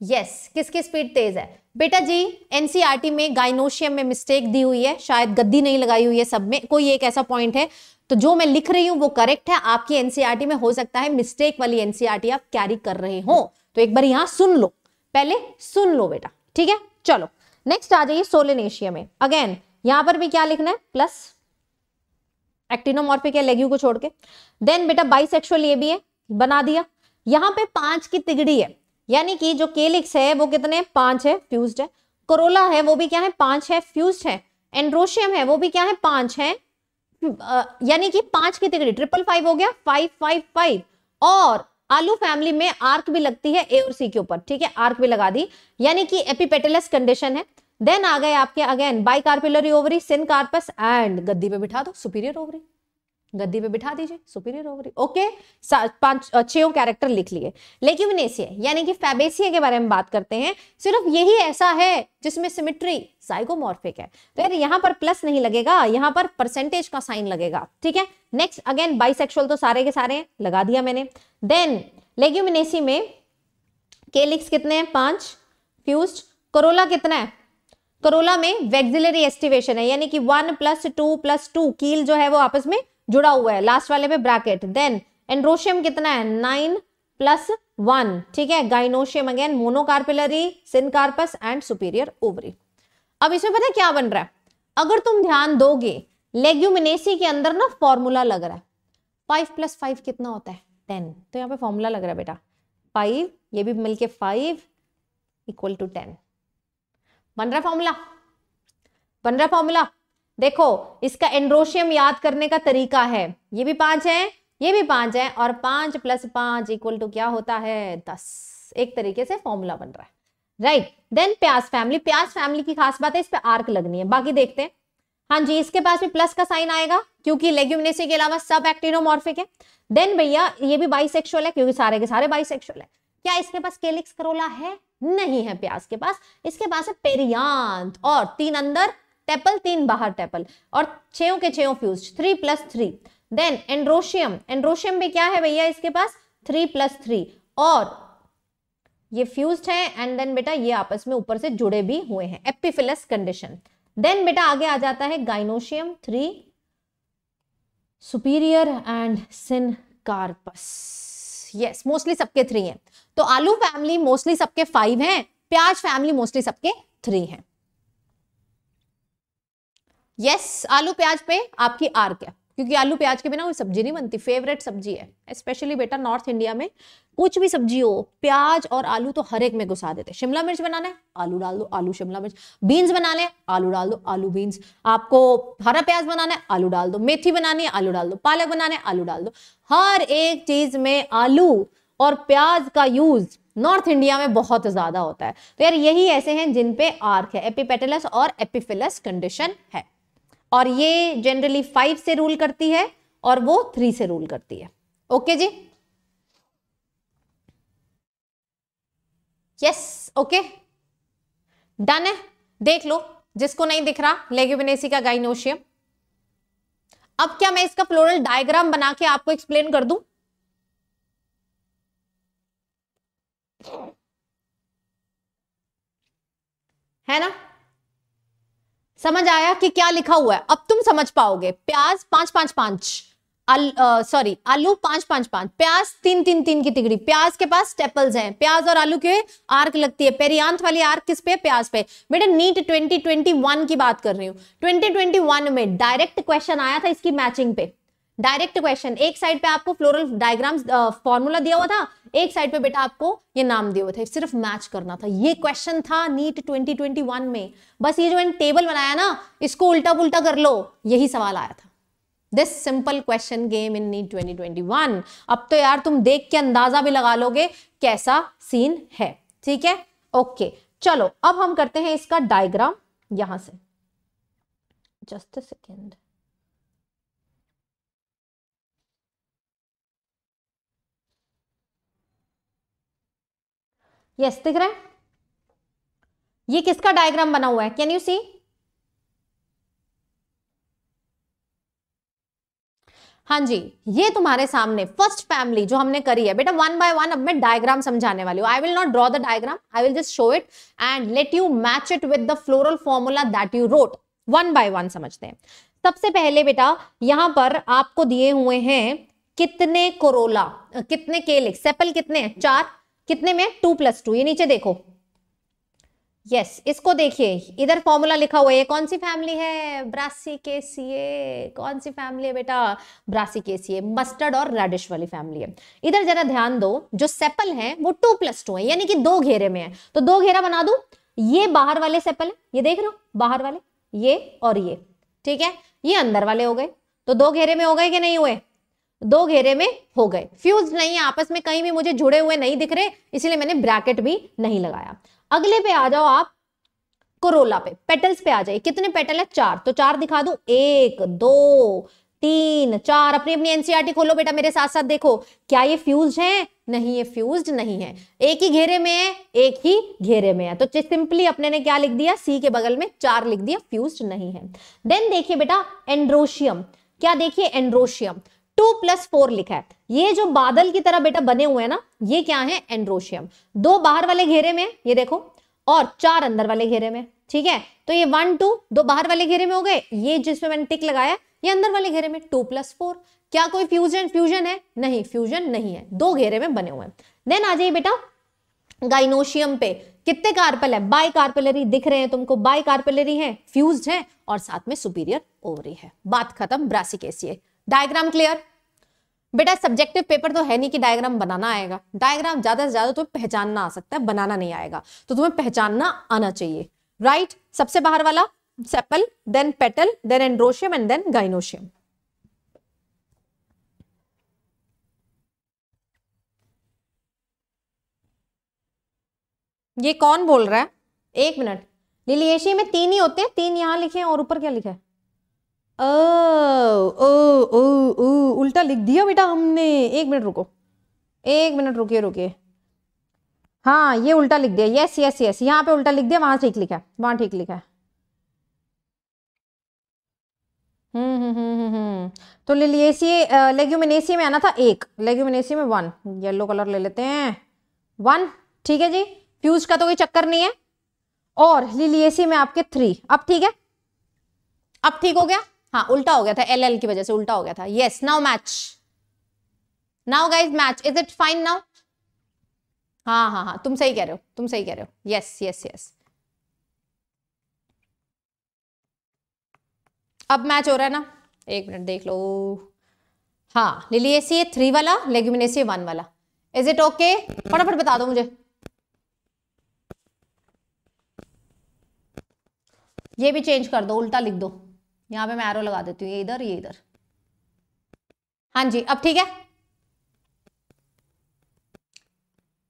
यस yes, किसकी स्पीड तेज है? बेटा जी एनसीआरटी e में गाइनोशियम में मिस्टेक दी हुई है, शायद गद्दी नहीं लगाई हुई है सब में, कोई एक ऐसा पॉइंट है। तो जो मैं लिख रही हूँ वो करेक्ट है, आपकी एनसीआरटी e में हो सकता है मिस्टेक वाली एनसीआरटी e आप कैरी कर रहे हो। तो एक बार यहाँ सुन लो, पहले सुन लो बेटा, ठीक है? चलो नेक्स्ट आ जाइए सोलिनेशिया में। अगेन यहाँ पर भी क्या लिखना है? प्लस एक्टिनोमॉर्फिक है लेग्यू को छोड़ के। देन बेटा बाइसेक्सुअल ये भी है, बना दिया। यहाँ पे पाँच की तिगड़ी है यानी कि जो केलिक्स है, वो कितने पाँच है फ्यूज है। कोरोला है, वो भी क्या है? पाँच है फ्यूज है। एंड्रोशियम है, वो भी क्या है? पाँच है। यानी कि पाँच की तिगड़ी ट्रिपल फाइव हो गया फाइव फाइव फाइव और आलू फैमिली में आर्क भी लगती है ए और सी के ऊपर, ठीक है? आर्क भी लगा दी। यानी कि एपिपेटलस कंडीशन है। देन आ गए आपके again bicarpellary ovary syncarpous and गद्दी पे बिठा दो सुपीरियर ओवरी गद्दी पे बिठा दीजिए सुपीरियर ओवरी ओके पाँच छो कैरेक्टर लिख लिए। लेकिमिनेसिया यानी कि फैबेसिया के बारे में बात करते हैं, सिर्फ़ यही ऐसा है जिसमें सिमिट्री साइकोमॉर्फिक है। तो यार, यहाँ पर प्लस नहीं लगेगा, यहाँ पर परसेंटेज का साइन लगेगा, ठीक है? नेक्स्ट अगेन बाइसेक्सुअल तो सारे के सारे लगा दिया मैंने। देन लेग्यूमिनेसी में केलिक्स कितने हैं? पाँच। फ्यूज करोला कितना है? करोला में वेक्सिलरी एस्टिवेशन है, यानी कि one plus two plus two keel जो है वो आपस में जुड़ा हुआ है लास्ट वाले में ब्रैकेट देन एंड्रोशियम कितना है? नाइन प्लस वन ठीक है? Gynoecium again monocarpellary syncarpous and superior ovary अब इसमें पता क्या बन रहा है? अगर तुम ध्यान दोगे लेग्यूमिनेसी के अंदर ना फॉर्मूला लग रहा है। फाइव प्लस फाइव कितना होता है? टेन तो यहाँ पे फॉर्मूला लग रहा है बेटा। फाइव ये भी मिलके फाइव इक्वल टू टेन बन रहा फॉर्मूला बन रहा फॉर्मूला देखो, इसका एंड्रोशियम याद करने का तरीका है। ये भी पाँच है, ये भी पाँच है, और पाँच प्लस पाँच इक्वल टू क्या होता है? दस। एक तरीके से फॉर्मूला बन रहा है। राइट देन प्याज फैमिली प्याज फैमिली की खास बात है, इस पे आर्क लगनी है। बाकी देखते हैं। हाँ जी, इसके पास भी प्लस का साइन आएगा, क्योंकि लेग्यूमिनेसी के अलावा सब एक्टिनोमॉर्फिक है। देन भैया, ये भी बाइसेक्सुअल है, क्योंकि सारे के सारे बाइसेक्सुअल है। क्या इसके पास केलिक्स करोला है? नहीं है प्याज के पास। इसके पास है पेरियांत और तीन अंदर टेपल, तीन बाहर टेपल और छो के छो fuse three plus three then androecium androecium में क्या है भैया इसके पास? थ्री प्लस थ्री और ये फ्यूज्ड है एंड देन बेटा ये आपस में ऊपर से जुड़े भी हुए हैं. एपिफिलस कंडीशन देन बेटा आगे आ जाता है gynoecium three superior and syncarpous yes mostly सबके थ्री हैं. तो आलू फैमिली मोस्टली सबके फाइव हैं. प्याज फैमिली मोस्टली सबके थ्री हैं. यस आलू प्याज पे आपकी आर्क है क्योंकि आलू प्याज के बिना कोई सब्ज़ी नहीं बनती फेवरेट सब्ज़ी है। स्पेशली बेटा नॉर्थ इंडिया में कुछ भी सब्ज़ी हो, प्याज और आलू तो हर एक में घुसा देते शिमला मिर्च बनाना है, आलू डाल दो, आलू शिमला मिर्च। बीन्स बनाने हैं, आलू डाल दो, आलू बीन्स आपको हरा प्याज बनाना है, आलू डाल दो। मेथी बनानी है, आलू डाल दो। पालक बनाना है, आलू डाल दो। हर एक चीज़ में आलू और प्याज का यूज़ नॉर्थ इंडिया में बहुत ज़्यादा होता है। तो यार यही ऐसे हैं जिन पे आर्क है, एपिपेटलस और एपिफिलस कंडीशन है। और ये जनरली फाइव से रूल करती है और वो थ्री से रूल करती है। ओके जी? यस ओके डन है। देख लो, जिसको नहीं दिख रहा लेग्यूमिनेसी का गाइनोशियम अब क्या मैं इसका फ्लोरल डायग्राम बना के आपको एक्सप्लेन कर दूँ? है ना? समझ आया कि क्या लिखा हुआ है? अब तुम समझ पाओगे। प्याज पाँच पाँच पाँच। सॉरी आलू पाँच पाँच पाँच। प्याज तीन तीन तीन की तिगड़ी प्याज के पास स्टेपल्स हैं। प्याज और आलू के आर्क लगती है। पेरियांत वाली आर्क किस पे? प्याज पे। बेटा, नीट 2021 की बात कर रही हूँ। 2021 में डायरेक्ट क्वेश्चन आया था इसकी मैचिंग पे। डायरेक्ट क्वेश्चन एक साइड पे आपको फ्लोरल डायग्राम फॉर्मूला दिया हुआ था, एक साइड पे बेटा आपको ये नाम दिए हुए थे। सिर्फ़ मैच करना था। ये क्वेश्चन था नीट 2021 में। बस ये जो मैंने टेबल बनाया ना, इसको उल्टा पुल्टा कर लो। यही सवाल आया था। This simple question came in NEET 2021 अब तो यार तुम देख के अंदाज़ा भी लगा लोगे कैसा सीन है। ठीक है? ओके चलो, अब हम करते हैं इसका डायग्राम यहाँ से। जस्ट सेकेंड यस दिख रहा है? ये किसका डायग्राम बना हुआ है? कैन यू सी हाँ जी, ये तुम्हारे सामने फ़र्स्ट फैमिली जो हमने करी है, बेटा वन बाय वन अब मैं डायग्राम समझाने वाली हूँ। I will not draw the diagram I will just show it and let you match it with the floral formula that you wrote one by one समझते हैं। सबसे पहले बेटा, यहाँ पर आपको दिए हुए हैं कितने कोरोला, कितने केले, सेपल कितने हैं? चार। कितने में? Two plus two. ये नीचे देखो। यस yes, इसको देखिए। इधर फॉर्मूला लिखा हुआ है। कौन सी फैमिली है? ब्रासी के सीए कौन सी फैमिली है बेटा? ब्रासी के सीए मस्टर्ड और रेडिश वाली फैमिली है। इधर जरा ध्यान दो। जो सेपल है वो टू प्लस टू है। यानी कि दो घेरे में है। तो दो घेरा बना दू। ये बाहर वाले सेपल है। ये देख रहे हो? बाहर वाले। ये और ये। ठीक है? ये अंदर वाले हो गए। तो दो घेरे में हो गए कि नहीं हुए? दो घेरे में हो गए। फ्यूज नहीं है, आपस में कहीं भी मुझे जुड़े हुए नहीं दिख रहे, इसलिए मैंने ब्रैकेट भी नहीं लगाया। अगले पे आ जाओ आप कोरोला पे। पेटल्स पे आ जाए कितने पेटल है? चार। तो चार दिखा दू? एक, दो, तीन, चार। अपनी अपनी एनसीआरटी e खोलो बेटा मेरे साथ साथ देखो। क्या ये फ्यूज है? नहीं, ये फ्यूज नहीं है। एक ही घेरे में है, एक ही घेरे में है। तो सिंपली अपने ने क्या लिख दिया? सी के बगल में चार लिख दिया फ्यूज नहीं है। देन देखिए बेटा एंड्रोशियम क्या देखिए? एंड्रोशियम टू प्लस फोर लिखा है। ये जो बादल की तरह बेटा बने हुए हैं ना, ये क्या है? एंड्रोशियम। दो बाहर वाले घेरे में, ये देखो, और चार अंदर वाले घेरे में, ठीक है? तो ये वन, टू, दो बाहर वाले घेरे में हो गए। ये जिसमें मैंने टिक लगाया, ये अंदर वाले घेरे में, टू प्लस फोर। क्या कोई फ्यूजन? फ्यूजन है? नहीं, फ्यूजन नहीं है। दो घेरे में बने हुए हैं। देन आ जाइए बेटा, गाइनोशियम पे। कितने कार्पल है? बाई कार्पेलरी दिख रहे हैं तुमको। बाई कार्पेलरी है फ्यूज है, और साथ में सुपीरियर ओवरी है। बात खत्म, ब्रासिकेसिए। डायग्राम क्लियर बेटा सब्जेक्टिव पेपर तो है नहीं कि डायग्राम बनाना आएगा। डायग्राम ज़्यादा से ज़्यादा तुम्हें पहचानना आ सकता है, बनाना नहीं आएगा। तो तुम्हें पहचानना आना चाहिए। Right right? सबसे बाहर वाला sepal then petal then androecium and then gynoecium ये कौन बोल रहा है? एक मिनट। लिलिएशी में तीन ही होते हैं, तीन यहाँ लिखे हैं और ऊपर क्या लिखा है? ओ ओ ओ ओ उल्टा लिख दिया बेटा हमने। एक मिनट रुको। एक मिनट रुकिए रुकिए। हाँ ये उल्टा लिख दिया। यस यस यस यहाँ पे उल्टा लिख दिया, वहाँ ठीक लिखा है। वहाँ ठीक लिखा है। हम्म हम्म हम्म हम्म तो लिलिएसी लेग्यूमिनेसी में आना था एक। लेग्यूमिनेसी में वन येलो कलर ले लेते हैं। वन ठीक है जी? फ्यूज का तो कोई चक्कर नहीं है। और लिलिएसी में आपके थ्री अब ठीक है? अब ठीक हो गया? हाँ उल्टा हो गया था एल एल की वजह से उल्टा हो गया था। Yes now match now guys match is it fine now हाँ हाँ हाँ तुम सही कह रहे हो, तुम सही कह रहे हो। यस यस यस अब मैच हो रहा है ना? एक मिनट देख लो। हाँ लिलिएसी थ्री वाला लेग्यूमिनेसी वन वाला। इज़ इट ओके फटाफट बता दो मुझे। ये भी चेंज कर दो, उल्टा लिख दो। यहाँ पे मैं एरो लगा देती हूँ, ये इधर ये इधर। हाँ जी, अब ठीक है?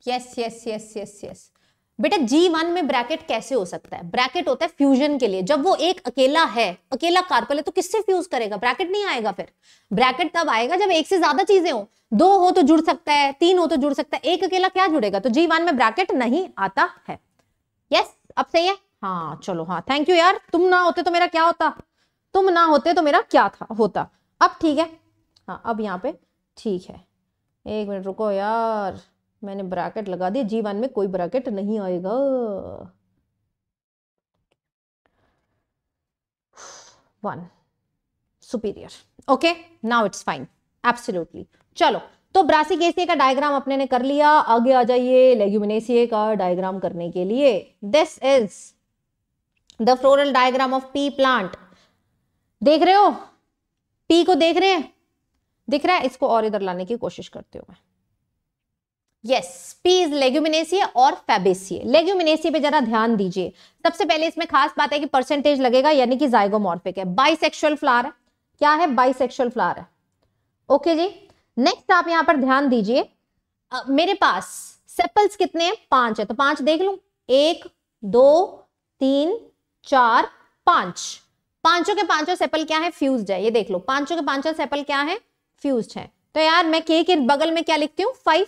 Yes yes yes yes yes बेटा जी वन में ब्रैकेट कैसे हो सकता है? ब्रैकेट होता है फ्यूजन के लिए। जब वो एक अकेला है, अकेला कार्पल है तो किससे फ्यूज करेगा? ब्रैकेट नहीं आएगा फिर। ब्रैकेट तब आएगा जब एक से ज़्यादा चीज़ें हो। दो हो तो जुड़ सकता है, तीन हो तो जुड़ सकता है। एक अकेला क्या जुड़ेगा? तो जी में ब्रैकेट नहीं आता है। यस अब सही है? हाँ चलो हाँ। थैंक यू यार। तुम ना होते तो मेरा क्या होता? तुम ना होते तो मेरा क्या था, होता। अब ठीक है। हाँ अब यहाँ पे ठीक है। एक मिनट, रुको यार। मैंने ब्रैकेट लगा दिया जी वन में कोई ब्रैकेट नहीं आएगा। One superior okay now it's fine absolutely चलो तो ब्रासिकेसिए का डायग्राम अपने ने कर लिया। आगे आ जाइए लेग्यूमिनेसिए का डायग्राम करने के लिए। This is the floral diagram of pea plant देख रहे हो? पी को देख रहे हैं? दिख रहा है? इसको और इधर लाने की कोशिश करती हूँ मैं। यस पी इज़ लेग्यूमिनेसी और फैबेसिए लेग्यूमिनेसी पे जरा ध्यान दीजिए। सबसे पहले इसमें खास बात है कि परसेंटेज लगेगा, यानी कि जाइगोमॉर्फिक है। बाइसेक्सुअल फ्लावर है। क्या है? बाइसेक्सुअल फ्लावर है। ओके जी? नेक्स्ट आप यहाँ पर ध्यान दीजिए। मेरे पास सेपल्स कितने हैं? पाँच है। तो पाँच देख लू। एक, दो, तीन, चार, पाँच। पाँचों के पाँचों सेपल क्या है? फ्यूज्ड है। ये देख लो। पाँचों के पाँचों सेपल क्या है? फ्यूज्ड है। तो यार मैं के के बगल में क्या लिखती हूँ? फाइव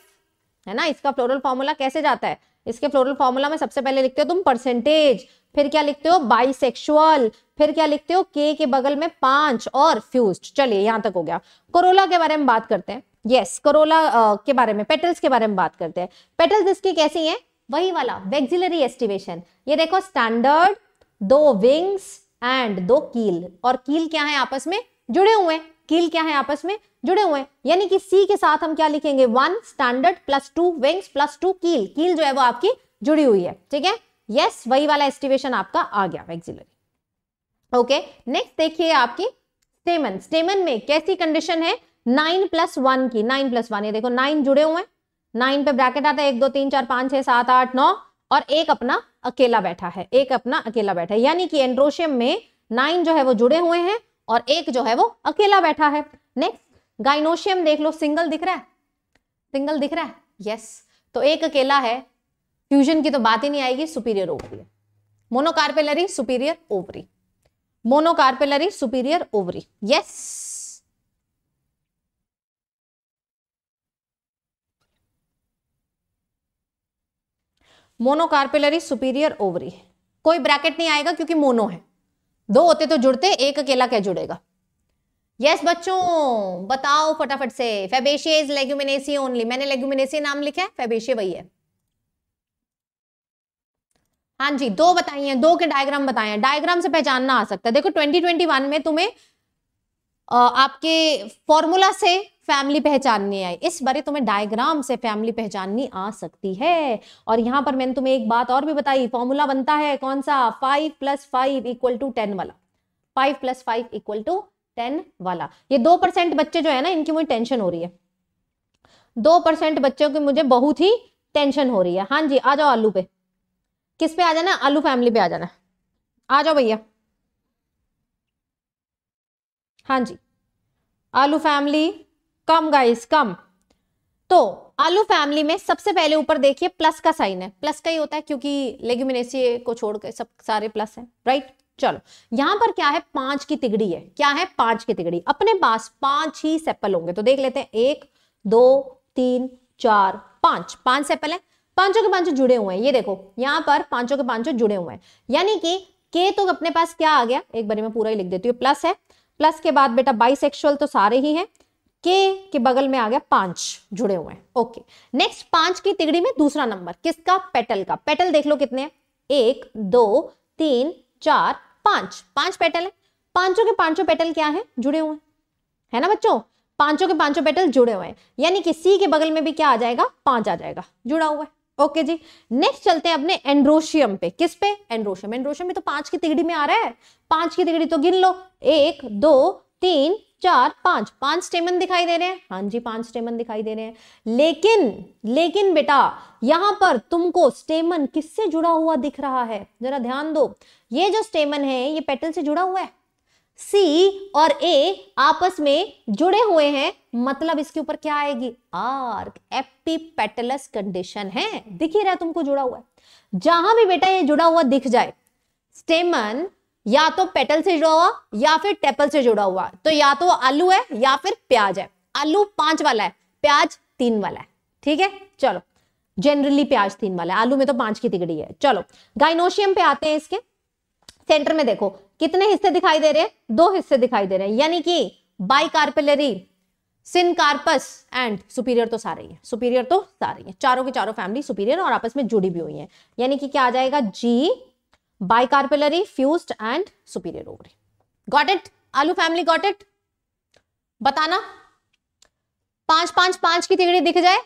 है ना? इसका फ्लोरल फॉर्मूला कैसे जाता है? इसके फ्लोरल फॉर्मूला में सबसे पहले लिखते हो तुम परसेंटेज फिर क्या लिखते हो? बाइसेक्सुअल फिर क्या लिखते हो? के के बगल में पाँच और फ्यूज्ड चलिए यहाँ तक हो गया। कोरोला के बारे में बात करते हैं। यस yes, करोला के बारे में पेटल्स के बारे में बात करते हैं। पेटल्स इसकी कैसी हैं? वही वाला वेक्सिलरी एस्टिवेशन ये देखो स्टैंडर्ड दो विंग्स एंड दो कील। और कील क्या है आपस में? जुड़े हुए हैं। कील क्या है आपस में? जुड़े हुए हैं। यानी कि सी के साथ हम क्या लिखेंगे? One standard plus two wings plus two keel keel जो है वो आपकी जुड़ी हुई है। ठीक है? यस वही वाला एस्टिवेशन आपका आ गया एक्सिलरी ओके नेक्स्ट देखिए आपकी स्टेमन स्टेमन में कैसी कंडीशन है? नाइन प्लस वन की। नाइन प्लस वन ये देखो नाइन जुड़े हुए हैं। नाइन पे ब्रैकेट आता है। एक, दो, तीन, चार, पाँच, छह, सात, आठ, नौ। और एक अपना अकेला बैठा है, एक अपना अकेला बैठा है। यानी कि एंड्रोशियम में नाइन जो है वो जुड़े हुए हैं और एक जो है वो अकेला बैठा है। नेक्स्ट गाइनोशियम देख लो सिंगल दिख रहा है? सिंगल दिख रहा है? यस तो एक अकेला है। फ्यूजन की तो बात ही नहीं आएगी superior ovary monocarpellary superior ovary monocarpellary superior ovary yes monocarpellary superior ovary कोई ब्रैकेट नहीं आएगा क्योंकि मोनो है। दो होते तो जुड़ते एक अकेला क्या जुड़ेगा? यस yes, बच्चों बताओ फटाफट से। फेबेशिया इज़ लेग्यूमिनेसी ओनली मैंने लेग्यूमिनेसी नाम लिखा है फेबेशिया वही है। हाँ जी दो बताइए दो के डायग्राम बताए डायग्राम से पहचानना आ सकता। है देखो 2021 में तुम्हें आपके फॉर्मूला से फैमिली पहचाननी आई। इस बारे तुम्हें डायग्राम से फैमिली पहचाननी आ सकती है। और यहाँ पर मैंने तुम्हें एक बात और भी बताई फॉर्मूला बनता है कौन सा? Five plus five equal to ten वाला। Five plus five equal to ten वाला। ये दो परसेंट बच्चे जो है ना, इनकी मुझे टेंशन हो रही है। दो परसेंट बच्चों की मुझे बहुत ही टेंशन हो रही है। हाँ जी, आ जाओ आलू पे। किस पे आ जाना? आलू फैमिली पे आ जाना। आ जाओ भैया। हाँ जी। आलू फैमिली कम गाइस कम। तो आलू फैमिली में सबसे पहले ऊपर देखिए प्लस का साइन है। प्लस का ही होता है क्योंकि लेग्यूमिनेसी को छोड़ के सब सारे प्लस है राइट चलो, यहाँ पर क्या है? पाँच की तिगड़ी है। क्या है? पाँच की तिगड़ी। अपने पास पाँच ही सेपल होंगे। तो देख लेते हैं। एक, दो, तीन, चार, पाँच। पाँच सेपल है। पाँचों के पाँचों जुड़े हुए हैं। ये देखो, यहाँ पर पाँचों के पाँचों जुड़े हुए हैं। यानी कि के तो अपने पास क्या आ गया? एक बार मैं पूरा ही लिख देती हूँ। प्लस है। प्लस के बाद बेटा बाइसेक्सुअल तो सारे ही हैं। के के बगल में आ गया पाँच जुड़े हुए हैं। ओके नेक्स्ट पाँच की तिगड़ी में दूसरा नंबर, किसका? पेटल का। पेटल देख लो कितने एक, दो, तीन, चार, पाँच। पाँच पेटल है। पाँचों के पाँचों पेटल क्या है? जुड़े हुए हैं। है ना बच्चों? पाँचों के पाँचों पेटल जुड़े हुए हैं। यानी कि सी के बगल में भी क्या आ जाएगा? पाँच आ जाएगा। जुड़ा हुआ है। ओके जी। नेक्स्ट चलते हैं अपने एंड्रोशियम पे। किस पे? एंड्रोशियम। एंड्रोशियम में तो पाँच की तिगड़ी में आ रहा है। पाँच की तिगड़ी तो गिन लो। एक, दो, तीन चार, पाँच पाँच स्टेमन दिखाई दे रहे हैं। हाँ जी, पाँच स्टेमन दिखाई दे रहे हैं। लेकिन लेकिन बेटा, यहाँ पर तुमको स्टेमन किससे जुड़ा हुआ दिख रहा है? जरा ध्यान दो। ये जो स्टेमन है, ये पेटल से जुड़ा हुआ है। सी और ए आपस में जुड़े हुए हैं मतलब इसके ऊपर क्या आएगी? आर्क एपीपेटलस कंडीशन है। दिख ही रहा तुमको जुड़ा हुआ है। जहाँ भी बेटा ये जुड़ा हुआ दिख जाए स्टेमन या तो पेटल से जुड़ा हुआ या फिर टेपल से जुड़ा हुआ। तो या तो आलू है या फिर प्याज है। आलू पाँच वाला है, प्याज तीन वाला है। ठीक है? चलो। जनरली प्याज तीन वाला है। आलू में तो पाँच की तिगड़ी है। चलो। गाइनोशियम पे आते हैं इसके। सेंटर में देखो। कितने हिस्से दिखाई दे रहे हैं? दो हिस्से दिखाई दे रहे हैं। यानी कि bicarpellary syncarpous and superior तो सारे ही है। सुपीरियर तो सारे ही है। चारों की चारों फैमिली सुपीरियर और आपस में जुड़ी भी हुई है। यानी कि क्या आ जाएगा? जी carpellary fuse and superior ovary got it आलू फैमिली गॉट इट बताना। पाँच पाँच पाँच की तिगड़ी दिख जाए,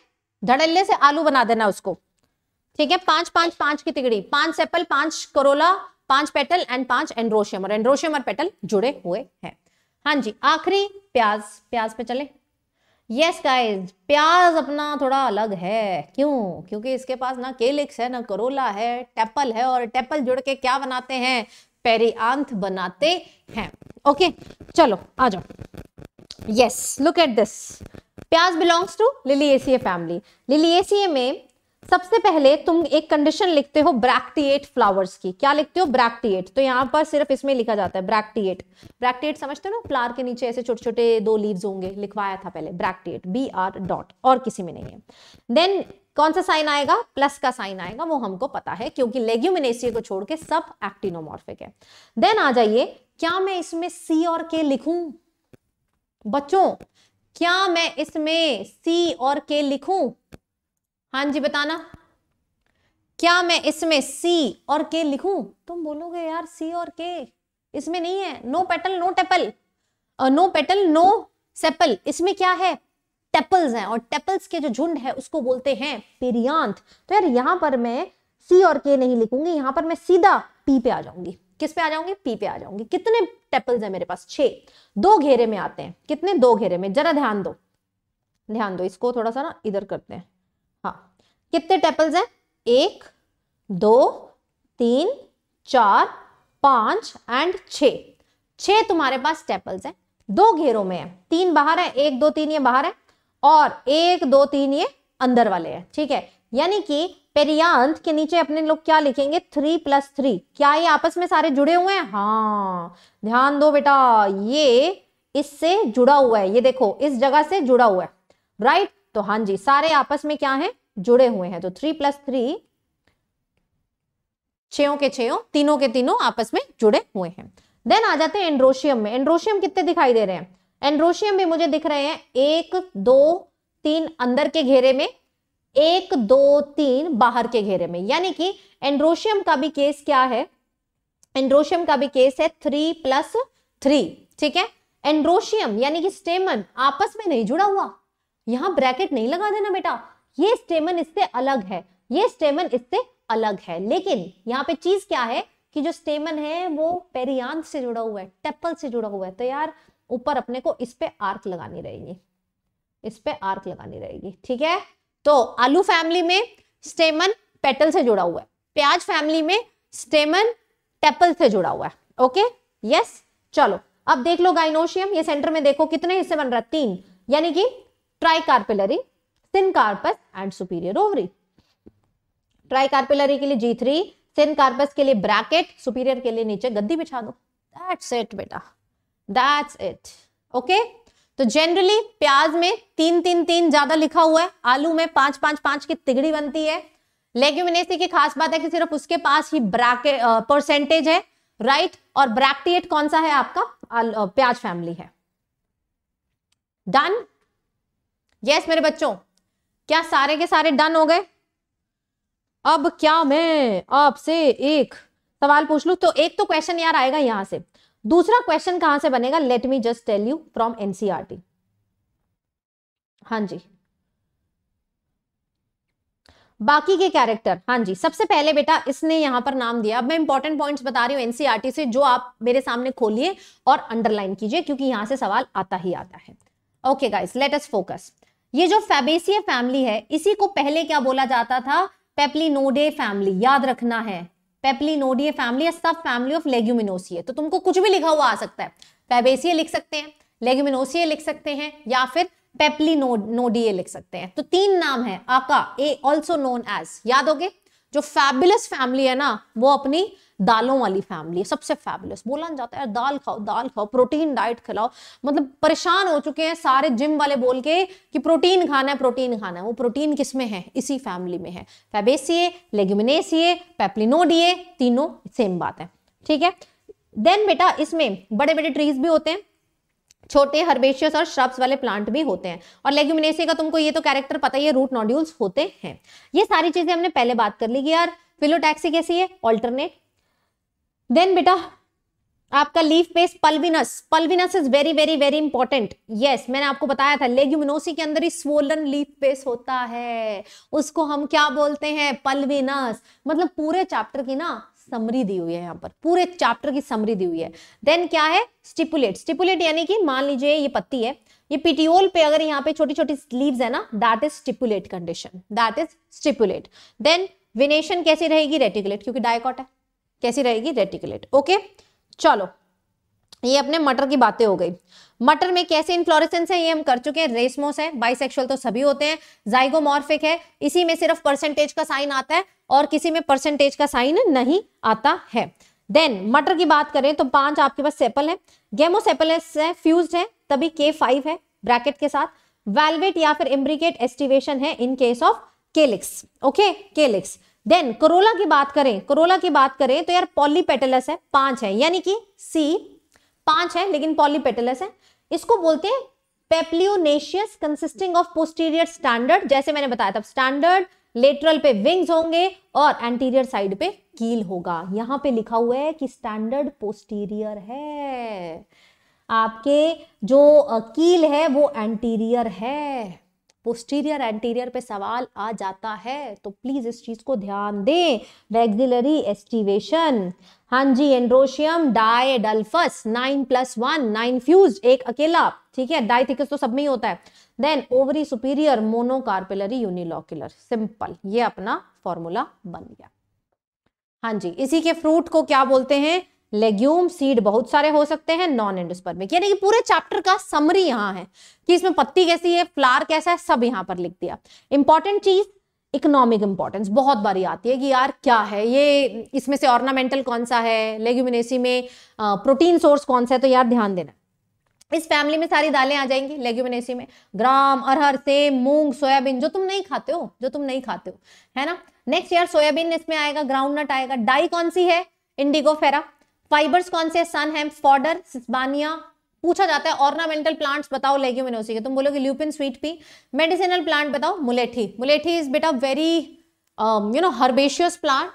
धड़ल्ले से आलू बना देना उसको। ठीक है? पाँच पाँच पाँच की तिगड़ी। पाँच सेपल, पाँच करोला, पाँच पेटल एंड पाँच एंड्रोशियम और एंड्रोशियम और पेटल जुड़े हुए हैं। हाँ जी, आखिरी प्याज प्याज पे चले। यस गाइस प्याज अपना थोड़ा अलग है। क्यों? क्योंकि इसके पास ना केलिक्स है, ना करोला है, टेपल है और टेपल जुड़ के क्या बनाते हैं? पेरियांथ बनाते हैं। ओके चलो, आ जाओ। यस लुक एट दिस प्याज belongs to liliaceae family liliaceae में सबसे पहले तुम एक कंडीशन लिखते हो ब्रैक्टिएट फ्लावर्स की। क्या लिखते हो? ब्रैक्टिएट तो यहाँ पर सिर्फ़ इसमें लिखा जाता है ब्रैक्टिएट ब्रैक्टिएट समझते हो ना? फ्लावर के नीचे ऐसे छोटे छोटे दो लीव्स होंगे, लिखवाया था पहले। ब्रैक्टिएट बी आर डॉट और किसी में नहीं है। देन कौन सा साइन आएगा? प्लस का साइन आएगा, वो हमको पता है, क्योंकि लेग्यूमिनेसिया को छोड़ के सब एक्टिनोमॉर्फिक है। देन आ जाइए, क्या मैं इसमें सी और के लिखूं? बच्चों, क्या मैं इसमें सी और के लिखूं? हाँ जी, बताना। क्या मैं इसमें सी और के लिखूं? तुम बोलोगे यार सी और के इसमें नहीं है। No petal no tepal no petal no sepal इसमें क्या है? टेपल्स हैं और टेपल्स के जो झुंड है, उसको बोलते हैं पेरियांत तो यार, यहाँ पर मैं सी और के नहीं लिखूँगी, यहाँ पर मैं सीधा पी पे आ जाऊँगी। किस पे आ जाऊँगी? पी पे आ जाऊँगी। कितने टेपल्स हैं मेरे पास? छह। दो घेरे में आते हैं। कितने? दो घेरे में। जरा ध्यान दो। ध्यान दो, इसको थोड़ा सा ना इधर करते हैं। कितने टेपल्स हैं? एक, दो, तीन, चार, पाँच एंड छ छह तुम्हारे पास टेपल्स हैं। दो घेरों में है। तीन बाहर है, एक, दो, तीन ये बाहर है और एक, दो, तीन ये अंदर वाले हैं, ठीक है? यानी कि पेरियांत के नीचे अपने लोग क्या लिखेंगे? Three plus three. क्या ये आपस में सारे जुड़े हुए हैं? हाँ। ध्यान दो बेटा, ये इससे जुड़ा हुआ है। ये देखो, इस जगह से जुड़ा हुआ है। राइट तो हाँ जी, सारे आपस में क्या है? जुड़े हुए हैं। तो थ्री प्लस थ्री छो के छो तीनों के तीनों आपस में जुड़े हुए हैं। देन आ जाते हैं एंड्रोशियम में। एंड्रोशियम कितने दिखाई दे रहे हैं? एंड्रोशियम भी मुझे दिख रहे हैं एक, दो, तीन अंदर के घेरे में, एक, दो, तीन बाहर के घेरे में। यानी कि एंड्रोशियम का भी केस क्या है? एंड्रोशियम का भी केस है थ्री प्लस थ्री ठीक है? एंड्रोशियम यानी कि स्टेमन आपस में नहीं जुड़ा हुआ। यहाँ ब्रैकेट नहीं लगा देना बेटा। ये स्टेमन इससे अलग है, ये स्टेमन इससे अलग है। लेकिन यहाँ पे चीज़ क्या है कि जो स्टेमन है, वो पेरियांत से जुड़ा हुआ है टेपल से जुड़ा हुआ है। तो यार, ऊपर अपने को इस पे आर्क लगानी रहेगी, इस पे आर्क लगानी रहेगी, ठीक है? तो आलू फैमिली में स्टेमन पेटल से जुड़ा हुआ है, प्याज फैमिली में स्टेमन टेपल से जुड़ा हुआ है ओके यस चलो, अब देख लो गाइनोशियम ये सेंटर में देखो कितने हिस्से बन रहा है, तीन, यानी कि tricarpellary syncarpous and superior ovary tricarpellary के लिए जी थ्री सिन कार्पस के लिए ब्रैकेट सुपीरियर के लिए नीचे गद्दी बिछा दो। दैट्स इट बेटा। दैट्स इट ओके तो जनरली प्याज में तीन तीन तीन ज़्यादा लिखा हुआ है। आलू में पाँच पाँच पाँच की तिगड़ी बनती है। लेग्यूमिनेसी की खास बात है कि सिर्फ़ उसके पास ही ब्रैकेट परसेंटेज है। राइट और ब्रैक्टिएट कौन सा है आपका? प्याज फैमिली है। डन यस मेरे बच्चों। क्या सारे के सारे डन हो गए? अब क्या मैं आपसे एक सवाल पूछ लू? तो एक तो क्वेश्चन यार आएगा यहाँ से। दूसरा क्वेश्चन कहाँ से बनेगा? Let me just tell you from NCERT हाँ जी। बाकी के कैरेक्टर हाँ जी। सबसे पहले बेटा, इसने यहाँ पर नाम दिया। अब मैं इंपॉर्टेंट पॉइंट्स बता रही हूँ एनसीआरटी से, जो आप मेरे सामने खोलिए और अंडरलाइन कीजिए, क्योंकि यहाँ से सवाल आता ही आता है। Okay guys let us focus ये जो फैबेसिय फैमिली है, इसी को पहले क्या बोला जाता था? पेप्लिनोडे फैमिली याद रखना है। Papilionoideae family sub family of leguminosae तो तुमको कुछ भी लिखा हुआ आ सकता है। फैबेसिय लिख सकते हैं लेग्यूमिनोसिए लिख सकते हैं, या फिर पेप्लिनोडिये लिख सकते हैं। तो तीन नाम है, आका ए ऑल्सो नोन एज याद होगे? जो फैबुलस फैमिली है ना, वो अपनी दालों वाली फैमिली सबसे फैबुलस बोला जाता है दाल खाओ दाल खाओ प्रोटीन डाइट खिलाओ। मतलब परेशान हो चुके हैं सारे जिम वाले बोल के कि प्रोटीन खाना है प्रोटीन खाना है। वो प्रोटीन किसमें है? इसी फैमिली में है। फैबेसिए लेग्यूमिनेसिए पेप्लिनोडिए तीनों सेम बात है। ठीक है? देन बेटा, इसमें बड़े बड़े ट्रीज भी होते हैं, छोटे हर्बेशियस और श्रब्स वाले प्लांट भी होते हैं। और लेग्यूमिनेसी का तुमको ये तो कैरेक्टर पता ही है रूट नोड्यूल्स होते हैं। ये सारी चीज़ें हमने पहले बात कर ली कि यार फिलोटैक्सी कैसी है? ऑल्टरनेट देन बेटा, आपका leaf base pulvinus pulvinus is very very very important yes मैंने आपको बताया था लेग्यूमिनोसी के अंदर ही स्वोलन लीफ पेस होता है. उसको हम क्या बोलते हैं? पल्विनस मतलब पूरे चैप्टर की ना समरी दी हुई है यहाँ पर. पूरे चैप्टर की समरी दी हुई है. देन क्या है? स्टिपुलेट स्टिपुलेट यानी कि मान लीजिए ये पत्ती है, ये पिटियोल पे अगर यहाँ पे छोटी छोटी लीव्स है ना that is stipulate condition that is stipulate then venation कैसी रहेगी? रेटिकुलेट क्योंकि डायकॉट है. कैसी रहेगी? रेटिकुलेट ओके चलो, ये अपने मटर की बातें हो गई। मटर में कैसे इन्फ्लोरेसेंस है, ये हम कर चुके हैं। रेसमोस है बाइसेक्सुअल तो सभी होते हैं। जाइगोमॉर्फिक है, इसी में सिर्फ़ परसेंटेज का साइन आता है और किसी में परसेंटेज का साइन नहीं आता है। देन मटर की बात करें तो पाँच आपके पास सेपल है। गेमोसेपलस है फ्यूज है, तभी के फाइव है ब्रैकेट के साथ। वेलवेट या फिर इम्ब्रिकेट एस्टिवेशन है in case of calyx okay calyx then corolla की बात करें करोला की बात करें तो यार पॉलीपेटलस है, पाँच है, यानी कि सी पाँच है, लेकिन पॉलीपेटलस है। इसको बोलते हैं papilionaceous consisting of posterior standard जैसे मैंने बताया था स्टैंडर्ड लेटरल पे विंग्स होंगे और एंटीरियर साइड पे कील होगा। यहाँ पे लिखा हुआ है कि स्टैंडर्ड पोस्टीरियर है। आपके जो कील है, वो एंटीरियर है। पोस्टीरियर एंटीरियर पे सवाल आ जाता है तो प्लीज़ इस चीज़ को ध्यान दें। रेगुलरी एस्टिवेशन हाँ जी androecium diadelphous nine plus one nine fuse एक अकेला, ठीक है? डाइथिकस तो सब में ही होता है। Then ovary superior monocarpellary unilocular simple ये अपना फॉर्मूला बन गया। हाँ जी, इसी के फ्रूट को क्या बोलते हैं? लेग्यूम सीड बहुत सारे हो सकते हैं नॉन एंडोस्पर्मिक यानी कि पूरे चैप्टर का समरी यहाँ है कि इसमें पत्ती कैसी है फ्लावर कैसा है, सब यहाँ पर लिख दिया। इंपॉर्टेंट चीज़ इकोनॉमिक इंपॉर्टेंस बहुत बारी आती है कि यार क्या है? ये इसमें से ऑर्नामेंटल कौन सा है? लेग्यूमिनेसी में प्रोटीन सोर्स कौन सा है? तो यार ध्यान देना। इस फैमिली में सारी दालें आ जाएँगी लेग्यूमिनेसी में। ग्राम, अरहर, सेम, मूंग, सोयाबीन, जो तुम नहीं खाते हो, जो तुम नहीं खाते हो, है ना? नेक्स्ट ईयर सोयाबीन इसमें आएगा ग्राउंड नट आएगा। डाई कौन सी है? इंडिगो फेरा। फाइबर्स कौन से सन है फॉर्डर सिस्बानिया पूछा जाता है ऑर्नामेंटल प्लांट्स बताओ लेग्यूमिनोसी के। तुम बोलोगे lupin sweet pea medicinal plant बताओ मुलेठी मुलेठी इज़ बेटा very you know herbaceous plant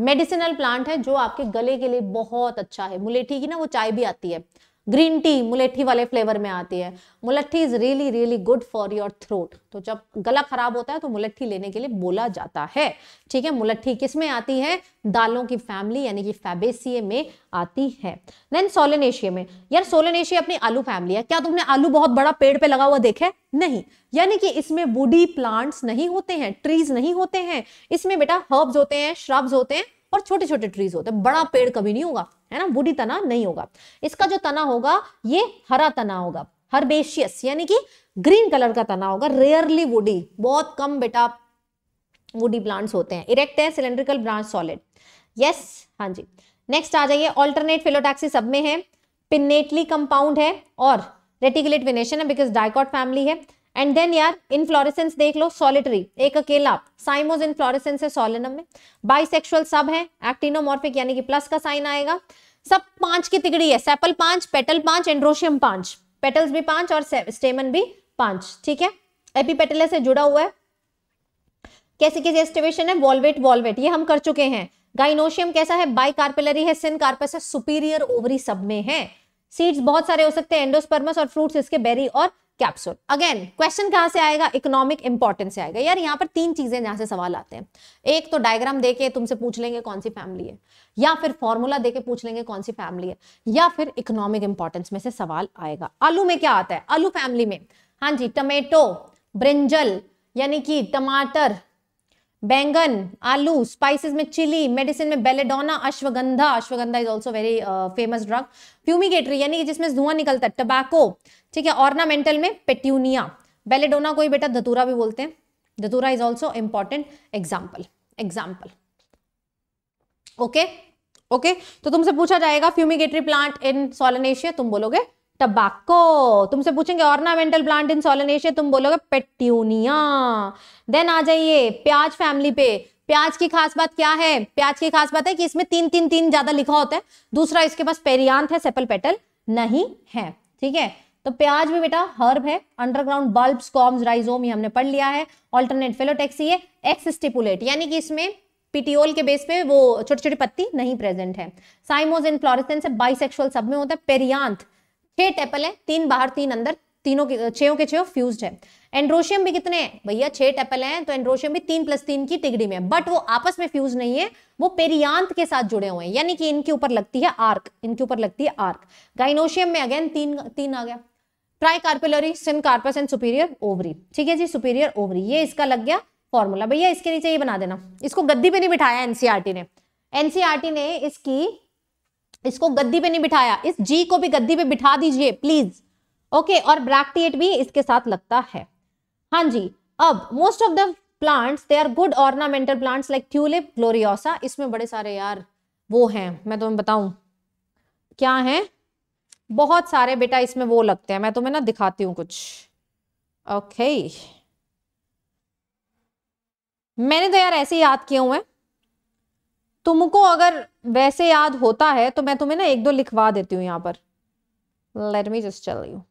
medicinal plant है जो आपके गले के लिए बहुत अच्छा है। मुलेठी की ना वो चाय भी आती है। ग्रीन टी मुलेठी वाले फ्लेवर में आती है। मुलट्ठी is really really good for your throat तो जब गला खराब होता है तो मुलट्ठी लेने के लिए बोला जाता है। ठीक है मुलट्ठी किसमें आती है? दालों की फैमिली यानी कि फैबेसिए में आती है। देन सोलेनेशिया में। यार, सोलेनेशिया अपनी आलू फैमिली है। क्या तुमने आलू बहुत बड़ा पेड़ पे लगा हुआ देखे नहीं। यानी कि इसमें वुडी प्लांट्स नहीं होते हैं ट्रीज नहीं होते हैं। इसमें बेटा हर्ब्स होते हैं श्रब्स होते हैं। और छोटे छोटे ट्रीज होते हैं। बड़ा पेड़ कभी नहीं होगा, है ना? वुडी तना नहीं होगा। इसका जो तना होगा, ये हरा तना होगा हर्बेशियस यानी कि ग्रीन कलर का तना होगा रेयरली वुडी बहुत कम बेटा वुडी प्लांट्स होते हैं। इरेक्ट है सिलेंड्रिकल ब्रांच सॉलिड यस हाँ जी। नेक्स्ट आ जाइए ऑल्टरनेट फिलोटैक्सी सब में है। पिनेटली कंपाउंड है और रेटिकुलेट विनेशन है बिकॉज़ डाइकॉट फैमिली है। एंड देन यार इनफ्लोरेसेंस देख लो सॉलिटरी एक अकेला। साइमोज इनफ्लोरेसेंस है सोलिनम में। बाइसेक्सुअल सब है एक्टिनोमॉर्फिक यानी कि प्लस का साइन आएगा। सब पाँच की तिगड़ी है सेपल पाँच पेटल पाँच एंड्रोशियम पाँच। पेटल्स भी पाँच और स्टेमन भी पाँच, ठीक है? एपीपेटल से जुड़ा हुआ है। कैसे कैसे एस्टिवेशन है? वॉलवेट वॉलवेट ये हम कर चुके हैं। गाइनोशियम कैसा है? बाई कार्पेलरी है सिन कार्पस है सुपीरियर ओवरी सब में है। सीड्स बहुत सारे हो सकते हैं एंडोस्पर्मस और फ्रूट्स इसके बेरी और कैप्सूल अगेन क्वेश्चन कहाँ से आएगा? इकोनॉमिक इंपॉर्टेंस से आएगा। यार, यहाँ पर तीन चीज़ें जहाँ से सवाल आते हैं। एक तो डायग्राम देके तुमसे पूछ लेंगे कौन सी फैमिली है। या फिर फॉर्मूला देके पूछ लेंगे कौन सी फैमिली है। या फिर इकोनॉमिक इंपॉर्टेंस में से सवाल आएगा। आलू में क्या आता है? आलू फैमिली में। हाँ जी टमेटो ब्रिंजल यानी कि टमाटर बैंगन, आलू स्पाइसेस में चिली मेडिसिन में belladonna ashwagandha ashwagandha is also very famous drug fumigatory यानी कि जिसमें धुआँ निकलता है टबैको ठीक है ऑर्नामेंटल में पेट्यूनिया बेलेडोना कोई बेटा धतूरा भी बोलते हैं. Datura is also important example example okay okay तो तुमसे पूछा जाएगा फ्यूमिगेटरी प्लांट इन सोलनेशिया तुम बोलोगे? टबाको। तुमसे पूछेंगे ऑर्नामेंटल प्लांट इन सोलनेशिया तुम बोलोगे, पेट्यूनिया। देन आ जाइए, प्याज फैमिली पे। प्याज की खास बात क्या है? प्याज की खास बात है कि इसमें तीन तीन तीन ज़्यादा लिखा होता है। दूसरा, इसके पास पेरियांत है सेपल पेटल नहीं है। ठीक है? तो प्याज भी बेटा हर्ब है। अंडरग्राउंड बल्ब कॉम्स राइजोम ये हमने पढ़ लिया है। ऑल्टरनेट फिलोटेक्सी है एक्स स्टिपुलेट यानी कि इसमें पीटीओल के बेस पे वो छोटी छोटी पत्ती नहीं प्रेजेंट है। साइमोज इन फ्लोरेसेंस बाइसेक्सुअल सब में होता है पेरियांत छह टेपल है, तीन बाहर, तीन अंदर, तीनों के छो के छो फ्यूज है। एंड्रोशियम भी कितने हैं? भैया छह टेपल हैं तो एंड्रोशियम भी तीन प्लस तीन की टिगड़ी में बट वो आपस में फ्यूज नहीं है, वो पेरियांत के साथ जुड़े हुए हैं। यानी कि इनके ऊपर लगती है आर्क इनके ऊपर लगती है आर्क गाइनोशियम में अगेन तीन तीन आ गया। Tricarpellary syncarpous and superior ovary ठीक है जी सुपीरियर ओवरी ये इसका लग गया फॉर्मूला भैया इसके नीचे ये बना देना। इसको गद्दी पे नहीं बिठाया एनसीआरटी ने। एनसीआरटी ने इसकी इसको गद्दी पे नहीं बिठाया, इस जी को भी गद्दी पे बिठा दीजिए प्लीज़ ओके और ब्रैक्टिएट भी इसके साथ लगता है। हाँ जी, अब most of the plants they are good ornamental plants like tulip gloriosa इसमें बड़े सारे यार वो हैं, मैं तुम्हें बताऊँ। क्या है? बहुत सारे बेटा इसमें वो लगते हैं, मैं तुम्हें ना दिखाती हूँ कुछ। Okay okay. मैंने तो यार ऐसे याद किए हुए तुमको अगर वैसे याद होता है तो मैं तुम्हें ना एक दो लिखवा देती हूँ यहाँ पर। Let me just tell you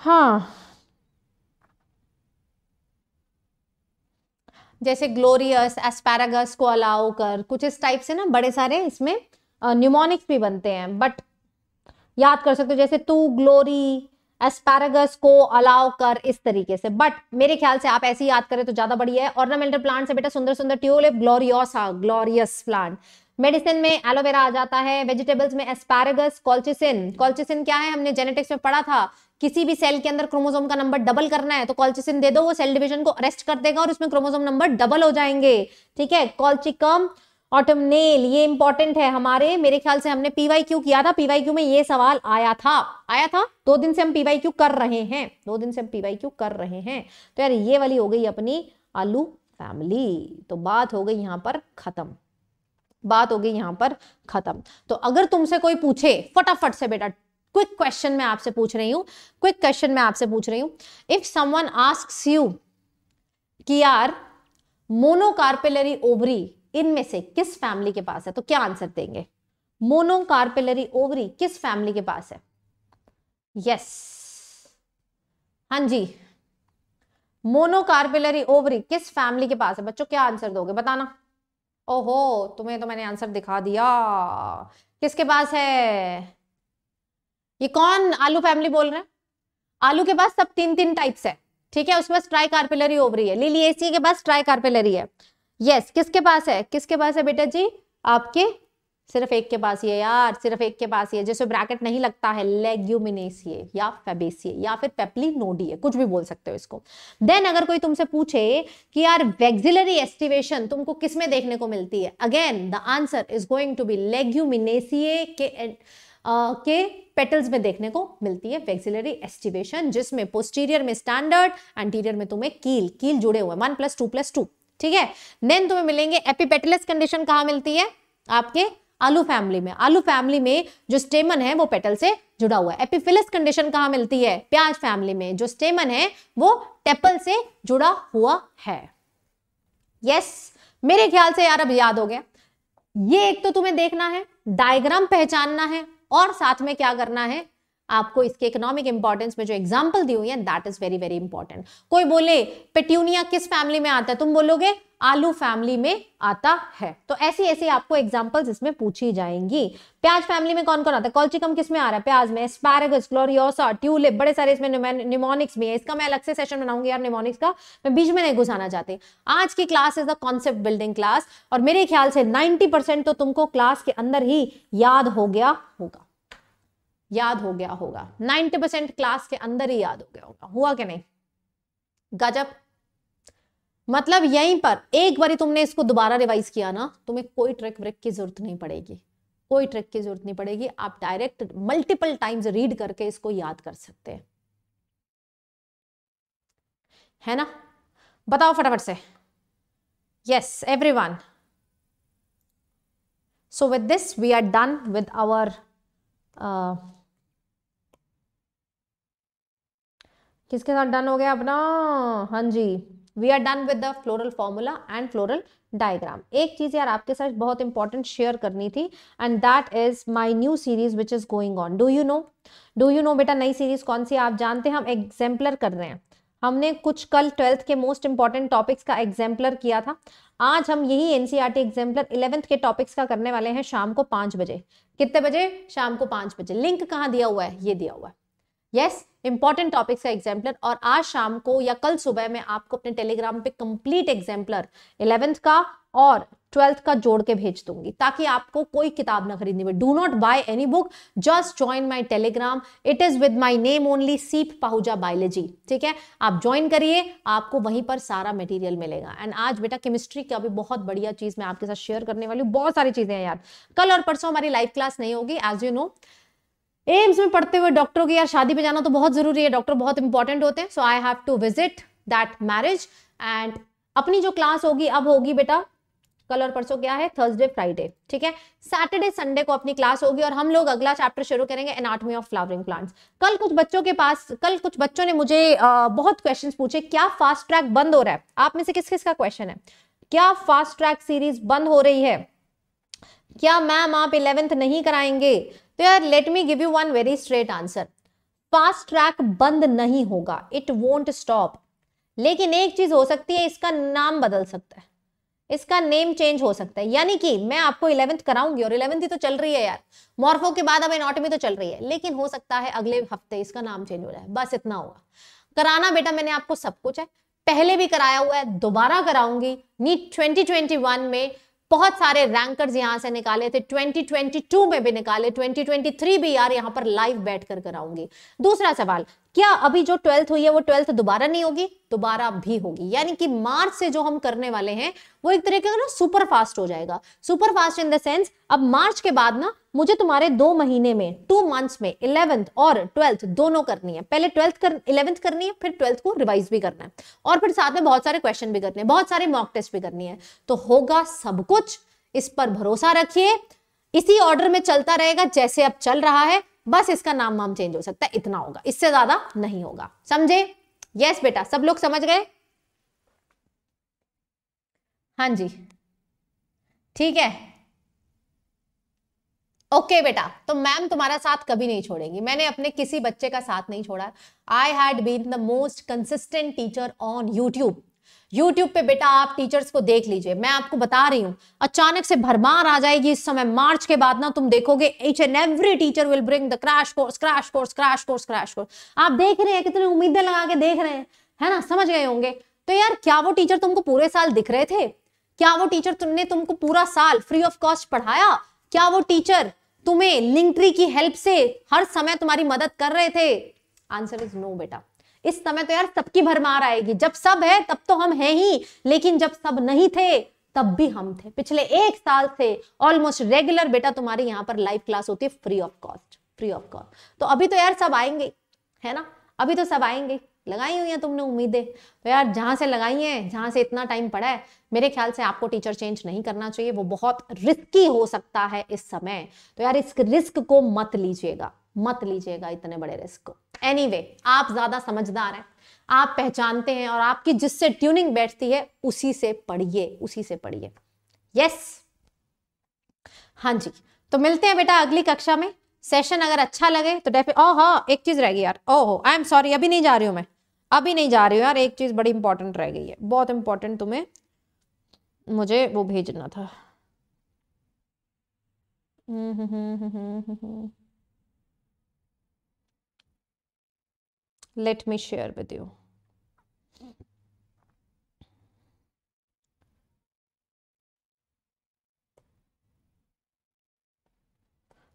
हाँ। जैसे ग्लोरियस, एस्पैरागस को अलाउ कर, कुछ इस टाइप से ना बड़े सारे इसमें न्यूमोनिक्स भी बनते हैं। बट याद कर सकते हो, जैसे तू ग्लोरी एस्पैरागस को अलाउ कर इस तरीके से। बट मेरे ख्याल से आप ऐसे ही याद करें तो ज़्यादा बढ़िया है। ऑर्नामेंटल प्लांट से बेटा सुंदर सुंदर tulip gloriosa glorious plant medicine में एलोवेरा आ जाता है, वेजिटेबल्स में एस्पैरागस, कॉल्चिसिन। कॉल्चिसिन क्या है? हमने जेनेटिक्स में पढ़ा था, किसी भी सेल के अंदर क्रोमोसोम का नंबर डबल करना है तो कॉल्चिसिन दे दो, वो सेल डिवीज़न को अरेस्ट कर देगा और उसमें क्रोमोसोम नंबर डबल हो जाएँगे। ठीक है? कॉल्चिकम ऑटमनेल ये इंपॉर्टेंट है हमारे। मेरे ख्याल से हमने पीवाई क्यू किया था। पीवाई क्यू में ये सवाल आया था। आया था? दो दिन से हम पीवाई क्यू कर रहे हैं। दो दिन से हम पीवाई क्यू कर रहे हैं। तो यार ये वाली हो गई अपनी आलू फैमिली तो बात हो गई यहाँ पर खत्म। बात होगी यहाँ पर खत्म। तो अगर तुमसे कोई पूछे, फटाफट से बेटा क्विक क्वेश्चन मैं आपसे पूछ रही हूँ क्विक क्वेश्चन मैं आपसे पूछ रही हूँ। इफ़ समवन आस्क्स यू कि यार मोनोकार्पेलरी ओवरी इनमें से किस फैमिली के पास है तो क्या आंसर देंगे? मोनोकार्पेलरी ओवरी किस फैमिली के पास है? Yes yes. हाँ जी। मोनोकार्पेलरी ओवरी किस फैमिली के पास है? बच्चों, क्या आंसर दोगे? बताना। ओहो, तुम्हें तो मैंने आंसर दिखा दिया। किसके पास है? ये कौन आलू फैमिली बोल रहे हैं? आलू के पास सब तीन तीन टाइप्स है, ठीक है? उसके पास ट्राई कार्पेलरी ओवरी है लिली एसी के पास ट्राई कार्पेलरी है। यस किसके पास है? किसके पास है बेटा जी? आपके सिर्फ़ एक के पास ही है यार, सिर्फ़ एक के पास ही है। जैसे ब्रैकेट नहीं लगता है लेग्यूमिनेसिए या फेबेसिए या फिर पेप्लिनोडिए कुछ भी बोल सकते हो इसको। देन अगर कोई तुमसे पूछे कि यार वेक्सिलरी एस्टिवेशन तुमको किसमें देखने को मिलती है? Again the answer is going to be Leguminosae के के पेटल्स में देखने को मिलती है वेक्सिलरी एस्टिवेशन जिसमें पोस्टीरियर में स्टैंडर्ड एंटीरियर में तुम्हें कील कील जुड़े हुए one plus two plus two ठीक है? देन तुम्हें मिलेंगे एपिपेटलस कंडीशन कहाँ मिलती है? आपके आलू फैमिली में। आलू फैमिली में जो स्टेमन है, वो पेटल से जुड़ा हुआ है। एपिफिलस कंडीशन कहाँ मिलती है? प्याज फैमिली में। जो स्टेमन है, वो टेपल से जुड़ा हुआ है। यस मेरे ख्याल से यार अब याद हो गया। ये एक तो तुम्हें देखना है डायग्राम पहचानना है, और साथ में क्या करना है? आपको इसके इकोनॉमिक इंपॉर्टेंस में जो एग्ज़ाम्पल दी हुई है that is very very important कोई बोले, पेट्यूनिया किस फैमिली में आता है? तुम बोलोगे, आलू फैमिली में आता है. तो ऐसी ऐसी आपको एग्जांपल्स इसमें पूछी जाएँगी। प्याज फैमिली में कौन कौन आता है? कॉल्चिकम किसमें आ रहा है? प्याज में। स्पैरागस ग्लोरियोसा, ट्यूलिप, बड़े सारे इसमें निमोनिक्स भी है। इसका मैं अलग से सेशन बनाऊँगी यार, निमोनिक्स का। मैं बीच में नहीं घुसाना चाहती। आज की class is the concept building class और मेरे ख्याल से नाइनटी तो तुमको क्लास के अंदर ही याद हो गया होगा। याद हो गया होगा। 90 परसेंट क्लास के अंदर ही याद हो गया होगा। हुआ कि नहीं? गजब। मतलब यहीं पर एक बारी तुमने इसको दोबारा रिवाइज किया ना, तुम्हें कोई ट्रिक व्रिक की ज़रूरत नहीं पड़ेगी। कोई ट्रिक की ज़रूरत नहीं पड़ेगी। आप डायरेक्ट मल्टीपल टाइम्स रीड करके इसको याद कर सकते हैं। है ना? बताओ फटाफट से। Yes everyone so with this we are done with our किसके साथ डन हो गया अपना? हाँ जी we are done with the floral formula and floral diagram एक चीज़ यार आपके साथ बहुत इंपॉर्टेंट शेयर करनी थी and that is my new series which is going on do you know do you know बेटा नई सीरीज़ कौन सी आप जानते हैं, हम एग्जाम्पलर कर रहे हैं। हमने कुछ कल ट्वेल्थ के मोस्ट इंपॉर्टेंट टॉपिक्स का एग्जाम्पलर किया था। आज हम यही एनसीआरटी एग्जाम्पलर इलेवेंथ के टॉपिक्स का करने वाले हैं शाम को पाँच बजे। कितने बजे? शाम को पाँच बजे। लिंक कहाँ दिया हुआ है? ये दिया हुआ है। यस इंपॉर्टेंट टॉपिक्स का एग्जाम्पलर और आज शाम को या कल सुबह में आपको अपने टेलीग्राम पे कंप्लीट एग्जाम्पलर इलेवेंथ का और ट्वेल्थ का जोड़ के भेज दूँगी, ताकि आपको कोई किताब ना खरीदनी पड़े। Do not buy any book just join my telegram it is with my name only Seep Pahuja biology ठीक है? आप ज्वाइन करिए, आपको वहीं पर सारा मटेरियल मिलेगा। एंड आज बेटा केमिस्ट्री का भी बहुत बढ़िया चीज़ मैं आपके साथ शेयर करने वाली हूँ। बहुत सारी चीज़ें हैं यार। कल और परसों हमारी लाइव क्लास नहीं होगी एज यू नो एम्स में पढ़ते हुए डॉक्टरों की यार शादी पे जाना तो बहुत ज़रूरी है डॉक्टर बहुत इंपॉर्टेंट होते हैं। So I have to visit that marriage and अपनी जो क्लास होगी अब होगी बेटा कल और परसों क्या है? थर्सडे फ्राइडे ठीक है? सैटरडे संडे को अपनी क्लास होगी और हम लोग अगला चैप्टर शुरू करेंगे एनाटॉमी ऑफ़ फ्लावरिंग प्लांट्स कल कुछ बच्चों के पास कल कुछ बच्चों ने मुझे आ, बहुत क्वेश्चंस पूछे क्या फास्ट ट्रैक बंद हो रहा है? आप में से किस किस का क्वेश्चन है? क्या फास्ट ट्रैक सीरीज़ बंद हो रही है? क्या मैम आप इलेवेंथ नहीं कराएँगे? तो यार let me give you one very straight answer fast track बंद नहीं होगा. इट वोंट स्टॉप लेकिन एक चीज़ हो सकती है, इसका नाम बदल सकता है. इसका नेम चेंज हो सकता है. यानी कि मैं आपको इलेवेंथ कराऊँगी और इलेवेंथ ही तो चल रही है यार. मॉर्फो के बाद अब एनाटॉमी तो चल रही है. लेकिन हो सकता है अगले हफ़्ते इसका नाम चेंज हो जाए. बस इतना होगा. कराना बेटा, मैंने आपको सब कुछ है. पहले भी कराया हुआ है, दोबारा कराऊँगी. नीट 2021 में बहुत सारे रैंकर्स यहाँ से निकाले थे। 2022 में भी निकाले 2023 भी यार यहाँ पर लाइव बैठ कर कराऊँगी। दूसरा सवाल क्या अभी जो ट्वेल्थ हुई है, वो ट्वेल्थ दोबारा नहीं होगी? दोबारा भी होगी। यानी कि मार्च से जो हम करने वाले हैं, वो एक तरीके का ना सुपर फास्ट हो जाएगा। Super fast in the sense, अब मार्च के बाद ना, मुझे तुम्हारे दो महीने में टू मंथ्स में इलेवेंथ और ट्वेल्थ दोनों करनी है। पहले ट्वेल्थ कर इलेवेंथ करनी है, फिर ट्वेल्थ को रिवाइज भी करना है। और फिर साथ में बहुत सारे क्वेश्चन भी करने हैं, बहुत सारे मॉक टेस्ट भी करनी है। तो होगा सब कुछ। इस पर भरोसा रखिए। इसी ऑर्डर में चलता रहेगा जैसे अब चल रहा है। बस इसका नाम वाम चेंज हो सकता है इतना होगा। इससे ज़्यादा नहीं होगा। समझे? यस बेटा सब लोग समझ गए? हाँ जी। ठीक है? ओके okay, बेटा तो मैम तुम्हारा साथ कभी नहीं छोड़ेगी। मैंने अपने किसी बच्चे का साथ नहीं छोड़ा। I had been the most consistent teacher on YouTube YouTube पे बेटा आप टीचर्स को देख लीजिए। मैं आपको बता रही हूँ, अचानक से भरमार आ जाएगी इस समय मार्च के बाद ना, तुम देखोगे each and every teacher will bring the crash course crash course crash course crash course आप देख रहे हैं, कितनी उम्मीदें लगा के देख रहे हैं, है ना? समझ गए होंगे। तो यार, क्या वो टीचर तुमको पूरे साल दिख रहे थे? क्या वो टीचर तुमने तुमको पूरा साल फ्री ऑफ़ कॉस्ट पढ़ाया? क्या वो टीचर तुम्हें लिंक ट्री की हेल्प से हर समय तुम्हारी मदद कर रहे थे? आंसर इज़ नो बेटा। इस समय तो यार सबकी भरमार आएगी। जब सब है, तब तो हम हैं ही। लेकिन जब सब नहीं थे, तब भी हम थे। पिछले एक साल से ऑलमोस्ट रेगुलर बेटा तुम्हारी यहाँ पर लाइव क्लास होती है free of cost free of cost तो अभी तो यार सब आएँगे, है ना? अभी तो सब आएँगे। लगाई हुई है तुमने उम्मीदें। तो यार जहाँ से लगाई है, जहाँ से इतना टाइम पड़ा है, मेरे ख्याल से आपको टीचर चेंज नहीं करना चाहिए। वो बहुत रिस्की हो सकता है इस समय। तो यार इस रिस्क को मत लीजिएगा। मत लीजिएगा इतने बड़े रिस्क को। एनी anyway, आप ज़्यादा समझदार हैं। आप पहचानते हैं और आपकी जिससे ट्यूनिंग बैठती है उसी से पढ़िए उसी से पढ़िए। यस हाँ जी। तो मिलते हैं बेटा अगली कक्षा में। सेशन अगर अच्छा लगे तो डेफिनेट ओह हाँ एक चीज़ रह गई यार। ओहो आई एम सॉरी अभी नहीं जा रही हूँ मैं। अभी नहीं जा रही हूँ यार एक चीज़ बड़ी इंपॉर्टेंट रह गई है। बहुत इंपॉर्टेंट तुम्हें मुझे वो भेजना था। Let me share with you.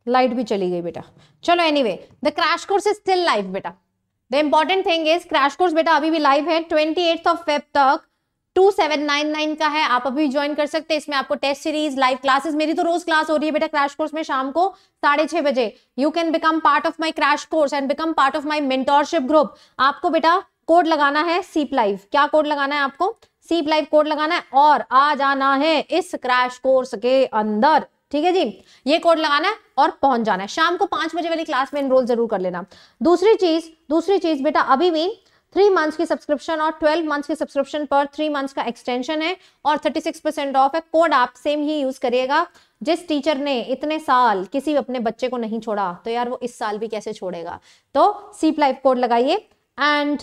Light भी चली गई बेटा। चलो anyway the crash course is still live बेटा। The important thing is crash course बेटा अभी भी लाइव है ट्वेंटी एट्थ ऑफ़ फेब तक। टू सेवन नाइन नाइन का है, आप अभी ज्वाइन कर सकते हैं। इसमें आपको टेस्ट सीरीज़ लाइव क्लासेस मेरी तो रोज क्लास हो रही है बेटा क्रैश कोर्स में शाम को साढ़े छह बजे। You can become part of my crash course and become part of my mentorship group आपको बेटा कोड लगाना है सीप लाइव क्या कोड लगाना है आपको? सीप लाइव कोड लगाना है और आ जाना है इस क्रैश कोर्स के अंदर। ठीक है जी? ये कोड लगाना है और पहुँच जाना है। शाम को पाँच बजे वाली क्लास में एनरोल ज़रूर कर लेना। दूसरी चीज़ दूसरी चीज़ बेटा, अभी भी थ्री मंथ्स की सब्सक्रिप्शन और ट्वेल्व मंथ्स की सब्सक्रिप्शन पर थ्री मंथ्स का एक्सटेंशन है और थर्टी सिक्स परसेंट ऑफ़ है। कोड आप सेम ही यूज़ करिएगा। जिस टीचर ने इतने साल किसी अपने बच्चे को नहीं छोड़ा तो यार वो इस साल भी कैसे छोड़ेगा? तो सीप लाइव कोड लगाइए एंड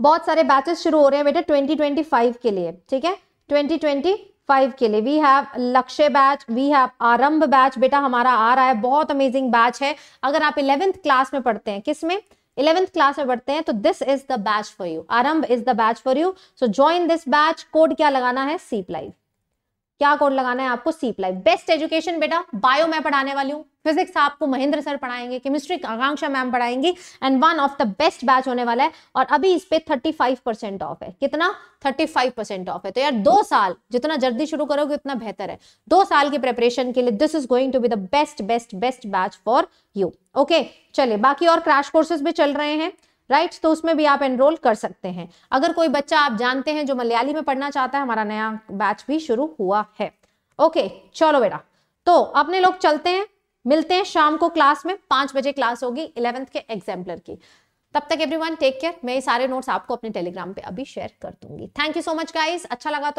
बहुत सारे बैचेस शुरू हो रहे हैं बेटा 2025 के लिए, ठीक है? 2020 फाइव के लिए। We have Lakshya batch we have Arambh batch बेटा हमारा आ रहा है, बहुत अमेजिंग बैच है। अगर आप इलेवेंथ क्लास में पढ़ते हैं, किसमें? इलेवेंथ क्लास में बढ़ते हैं तो this is the batch for you Arambh is the batch for you so join this batch code क्या लगाना है? सीप लाइव क्या कोड लगाना है आपको? सी प्लाई बेस्ट एजुकेशन बेटा बायो मैं पढ़ाने वाली हूँ। फिजिक्स आपको महेंद्र सर पढ़ाएँगे chemistry Akanksha ma'am पढ़ाएँगी and one of the best batch होने वाला है, और अभी इस पे 35 परसेंट ऑफ़ है। कितना? 35 परसेंट ऑफ़ है। तो यार दो साल, जितना जल्दी शुरू करोगे, उतना बेहतर है। दो साल की प्रिपरेशन के लिए this is going to be the best best best batch for you okay चलिए, बाकी और क्रैश कोर्सेज भी चल रहे हैं। राइट? तो उसमें भी आप एनरोल कर सकते हैं। अगर कोई बच्चा आप जानते हैं जो मलयाली में पढ़ना चाहता है, हमारा नया बैच भी शुरू हुआ है। ओके चलो बेटा। तो अपने लोग चलते हैं, मिलते हैं शाम को क्लास में, पाँच बजे क्लास होगी इलेवेंथ के एग्जाम्पलर की। तब तक एवरीवन टेक केयर मैं ये सारे नोट्स आपको अपने टेलीग्राम पे अभी शेयर कर दूँगी। Thank you so much guys अच्छा लगा तो